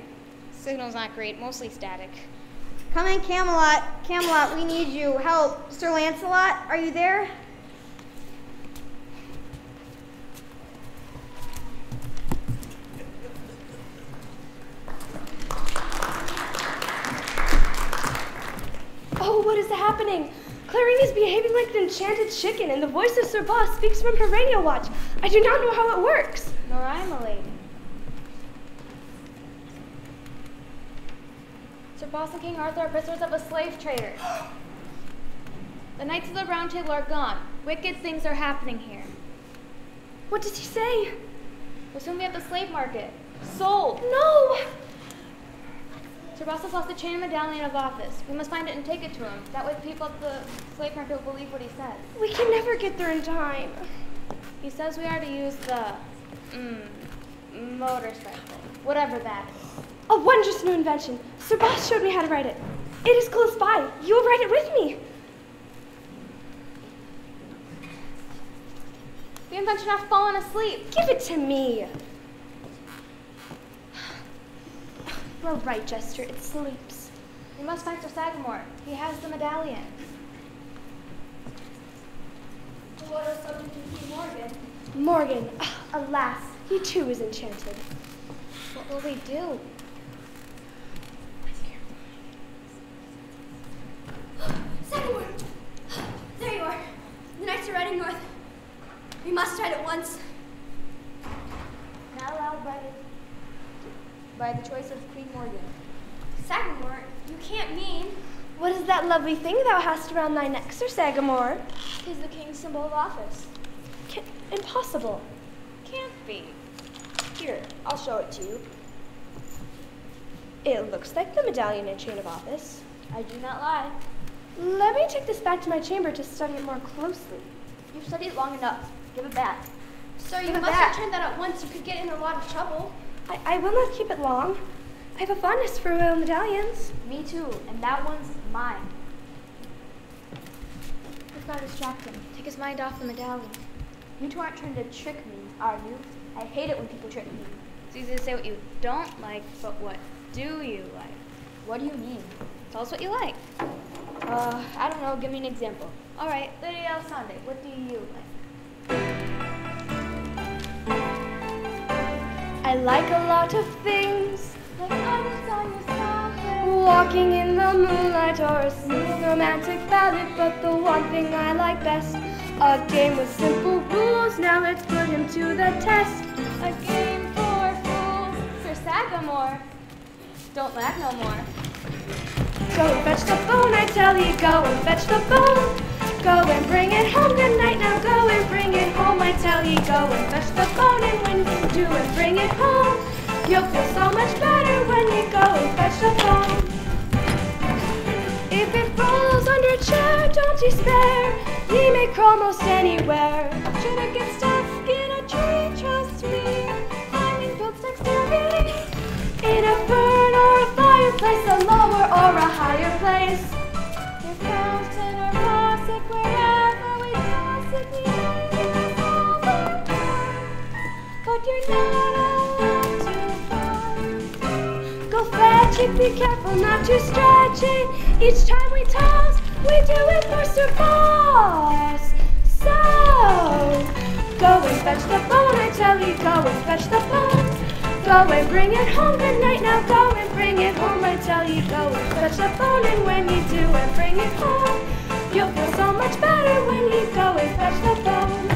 Speaker 4: Signal's not great, mostly static. Come in, Camelot. Camelot, we need you. Help. Sir Lancelot, are you there?
Speaker 15: Oh,
Speaker 9: what is happening? Clarine is behaving like an enchanted chicken, and the voice of Sir Boss speaks from her radio watch. I do not know how it works.
Speaker 6: Nor I, my lady. Sir Boss and King Arthur are prisoners of a slave trader. <gasps> the Knights of the Round Table are gone. Wicked things are happening here.
Speaker 9: What did he say?
Speaker 6: We'll soon be at the slave market. Sold!
Speaker 9: No!
Speaker 6: Sir Boss has lost the chain and medallion of office. We must find it and take it to him. That way people at the slave market will believe what he says.
Speaker 9: We can never get there in time.
Speaker 6: He says we are to use the, mm, motorcycle. Whatever that is.
Speaker 9: A wondrous new invention. Sir Boss showed me how to write it. It is close by. You will write it with me.
Speaker 6: The invention has fallen asleep.
Speaker 9: Give it to me. <sighs> You're right, Jester. It sleeps.
Speaker 6: We must find Sir Sagamore. He has the medallion.
Speaker 2: What is something to Morgan?
Speaker 9: Morgan, <sighs> alas, he too is enchanted.
Speaker 6: What will we do?
Speaker 2: Sagamore! There you are. The knights are riding north. We must ride at once.
Speaker 6: Not allowed by the, by the choice of Queen Morgan.
Speaker 2: Sagamore, you can't mean.
Speaker 9: What is that lovely thing thou hast around thy neck, Sir Sagamore?
Speaker 6: Tis the king's symbol of office.
Speaker 9: Ca- impossible.
Speaker 6: Can't be.
Speaker 9: Here, I'll show it to you. It looks like the medallion and chain of office.
Speaker 6: I do not lie.
Speaker 9: Let me take this back to my chamber to study it more closely.
Speaker 6: You've studied it long enough. Give it back.
Speaker 2: Sir, you
Speaker 9: Give it
Speaker 2: must
Speaker 9: back.
Speaker 2: return that at once. You could get in a lot of trouble.
Speaker 9: I, I will not keep it long. I have a fondness for royal medallions.
Speaker 6: Me too, and that one's mine. We've got to distract him. Take his mind off the medallion. You two aren't trying to trick me, are you? I hate it when people trick me. It's easy to say what you don't like, but what do you like? What do you mean? Tell us what you like. Uh, I don't know. Give me an example. All right, Lady Alessandre, what do you like?
Speaker 9: I like a lot of things.
Speaker 6: Like on.
Speaker 9: Walking in the moonlight or a smooth romantic ballad, but the one thing I like best, a game with simple rules. Now let's put him to the test.
Speaker 6: A game for fools. Sir Sagamore. Don't laugh no more.
Speaker 9: Go and fetch the bone, I tell you, go and fetch the bone. Go and bring it home tonight, now go and bring it home, I tell you, go and fetch the bone, and when you do and bring it home, you'll feel so much better when you go and fetch the bone. If it falls under a chair, don't despair, he may crawl most anywhere. Should it get stuck in a tree, trust me, finding built next to. In a fern or a lower or a higher place.
Speaker 6: Your fountain or faucet, wherever we pass it, we may all return. But you're not allowed to find.
Speaker 9: Go fetch it, be careful not to stretch it. Each time we toss, we do it for Sir Boss. So, go and fetch the bone, I tell you, go and fetch the bone. Go and bring it home tonight, now go and bring it home, I tell you, go and fetch the bone. And when you do and bring it home, you'll feel so much better when you go and fetch the bone.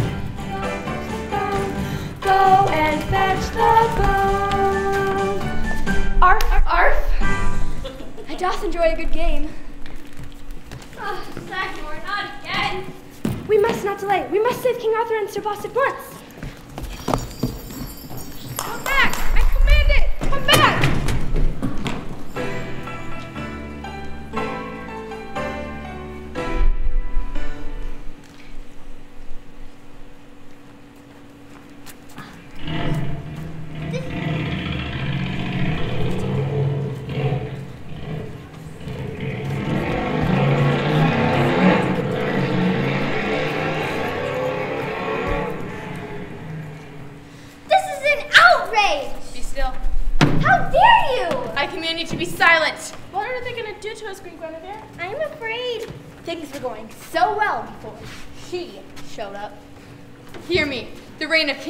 Speaker 9: Go and fetch the bone. Arf, arf.
Speaker 2: I doth enjoy a good game. Oh, Sagamore, not again.
Speaker 9: We must not delay. We must save King Arthur and Sir Boss at once.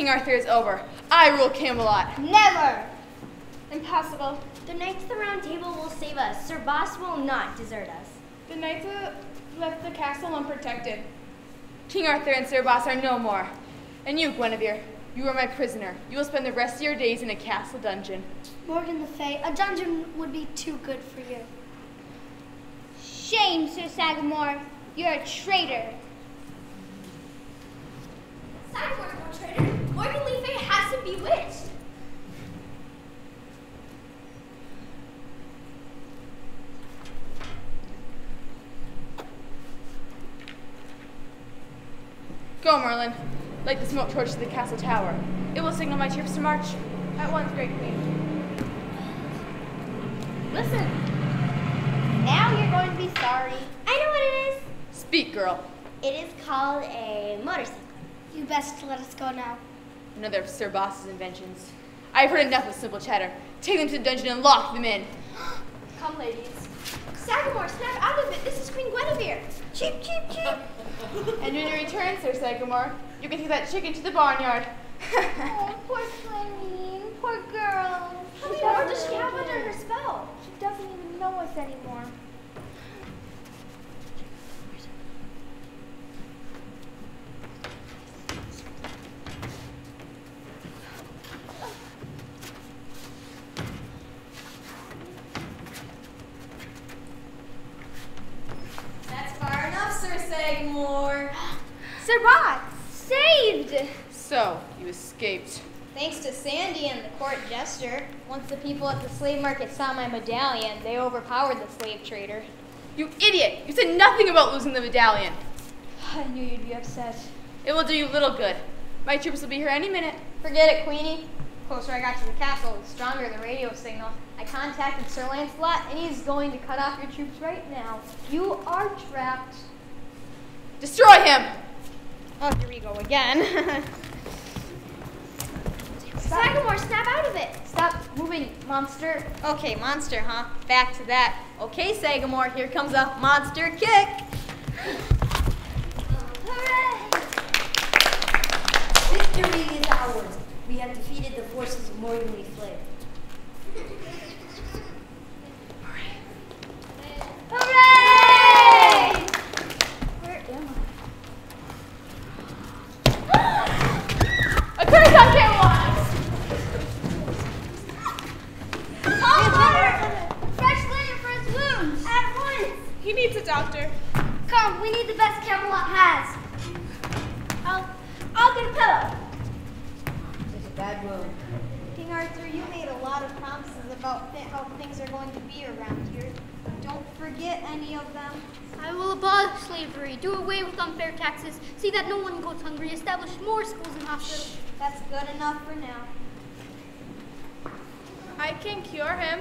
Speaker 13: King Arthur is over. I rule Camelot.
Speaker 2: Never!
Speaker 6: Impossible.
Speaker 2: The Knights of the Round Table will save us. Sir Boss will not desert us.
Speaker 13: The knights have left the castle unprotected. King Arthur and Sir Boss are no more. And you, Guinevere, you are my prisoner. You will spend the rest of your days in a castle dungeon.
Speaker 16: Morgan Le Fay, a dungeon would be too good for you.
Speaker 1: Shame, Sir Sagamore. You're a traitor.
Speaker 8: Sagamore's no traitor. Morgan Le Fay has him bewitched.
Speaker 13: Go, Merlin. Light the smoke torch to the castle tower. It will signal my troops to march.
Speaker 11: At once, Great Queen.
Speaker 9: Listen. Now you're going to be sorry. I know what it is.
Speaker 13: Speak, girl.
Speaker 9: It is called a motorcycle.
Speaker 16: You best let us go now.
Speaker 13: Another of Sir Boss's inventions. I've heard enough of simple chatter. Take them to the dungeon and lock them in. <gasps>
Speaker 8: Come, ladies. Sagamore, snap out of it. This is Queen Guinevere.
Speaker 9: Cheep, cheep, cheep. <laughs>
Speaker 13: And when you return, Sir Sagamore, you can take that chicken to the barnyard. <laughs>
Speaker 1: Oh, poor Clemmie. Poor girl.
Speaker 8: How many more does she have under her spell?
Speaker 1: She doesn't even know us anymore.
Speaker 10: That's far enough, Sir Sagamore.
Speaker 1: Sir Boss, saved.
Speaker 13: So, you escaped.
Speaker 4: Thanks to Sandy and the court jester, once the people at the slave market saw my medallion, they overpowered the slave trader.
Speaker 13: You idiot! You said nothing about losing the medallion. <sighs>
Speaker 4: I knew you'd be upset.
Speaker 13: It will do you little good. My troops will be here any minute.
Speaker 4: Forget it, Queenie. Closer I got to the castle, the stronger the radio signal. I contacted Sir Lancelot, and he's going to cut off your troops right now. You are trapped.
Speaker 13: Destroy him!
Speaker 4: Oh, here we go again. <laughs>
Speaker 8: Sagamore, snap out of it.
Speaker 4: Stop moving, monster. Okay, monster, huh? Back to that. Okay, Sagamore, here comes a monster kick.
Speaker 1: Hooray!
Speaker 10: Victory is ours. We have defeated the forces of Morgan Le Fay.
Speaker 4: Good enough for now.
Speaker 11: I can cure him.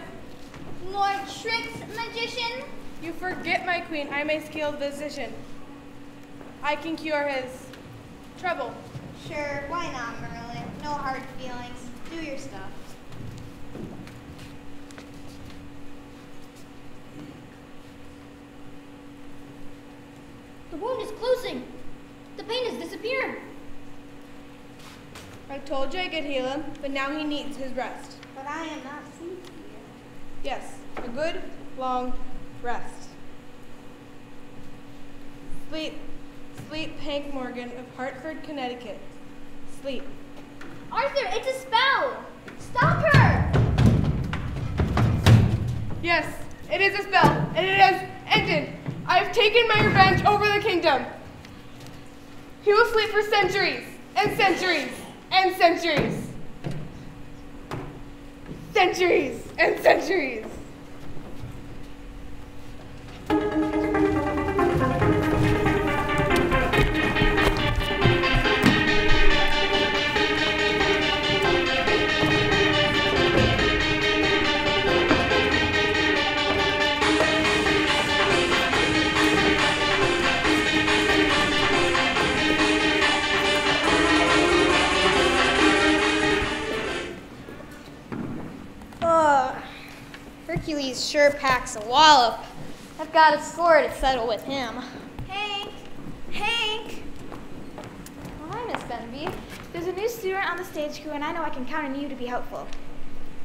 Speaker 1: More tricks, magician?
Speaker 11: You forget, my queen, I'm a skilled physician. I can cure his trouble.
Speaker 4: Sure, why not, Merlin? No hard feelings. Do your stuff.
Speaker 16: The wound is closing. The pain is disappearing.
Speaker 11: I told you I could heal him, but now he needs his rest.
Speaker 4: But I am not sleepy.
Speaker 11: Yes, a good, long rest. Sleep. Sleep, Hank Morgan of Hartford, Connecticut. Sleep.
Speaker 1: Arthur, it's a spell! Stop her!
Speaker 11: Yes, it is a spell, and it has ended. I have taken my revenge over the kingdom. He will sleep for centuries, and centuries, and centuries. Centuries and centuries.
Speaker 4: Packs a wallop. I've got a score to settle with him.
Speaker 1: Hank! Hank!
Speaker 4: Oh, hi, Miss Benby.
Speaker 1: There's a new student on the stage crew, and I know I can count on you to be helpful.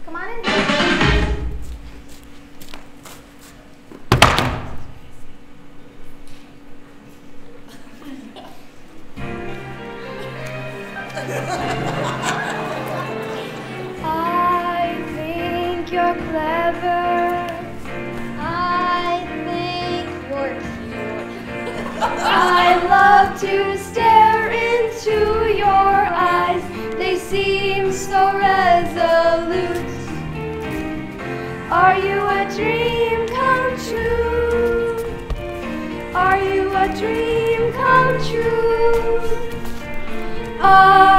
Speaker 1: Come on in.
Speaker 9: heart.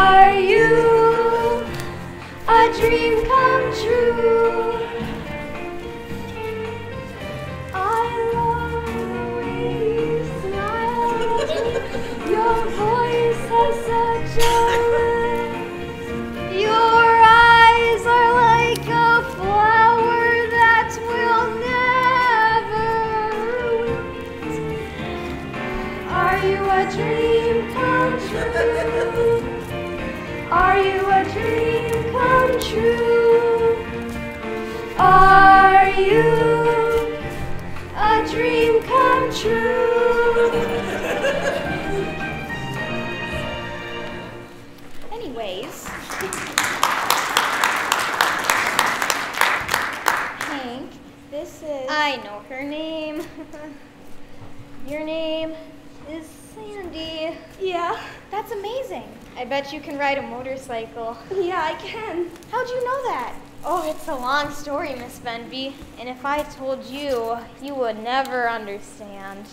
Speaker 8: I bet you can ride a motorcycle. <laughs>
Speaker 9: Yeah, I can.
Speaker 8: How'd you know that? Oh, it's a long story, Miss Benby. And if I told you, you would never understand.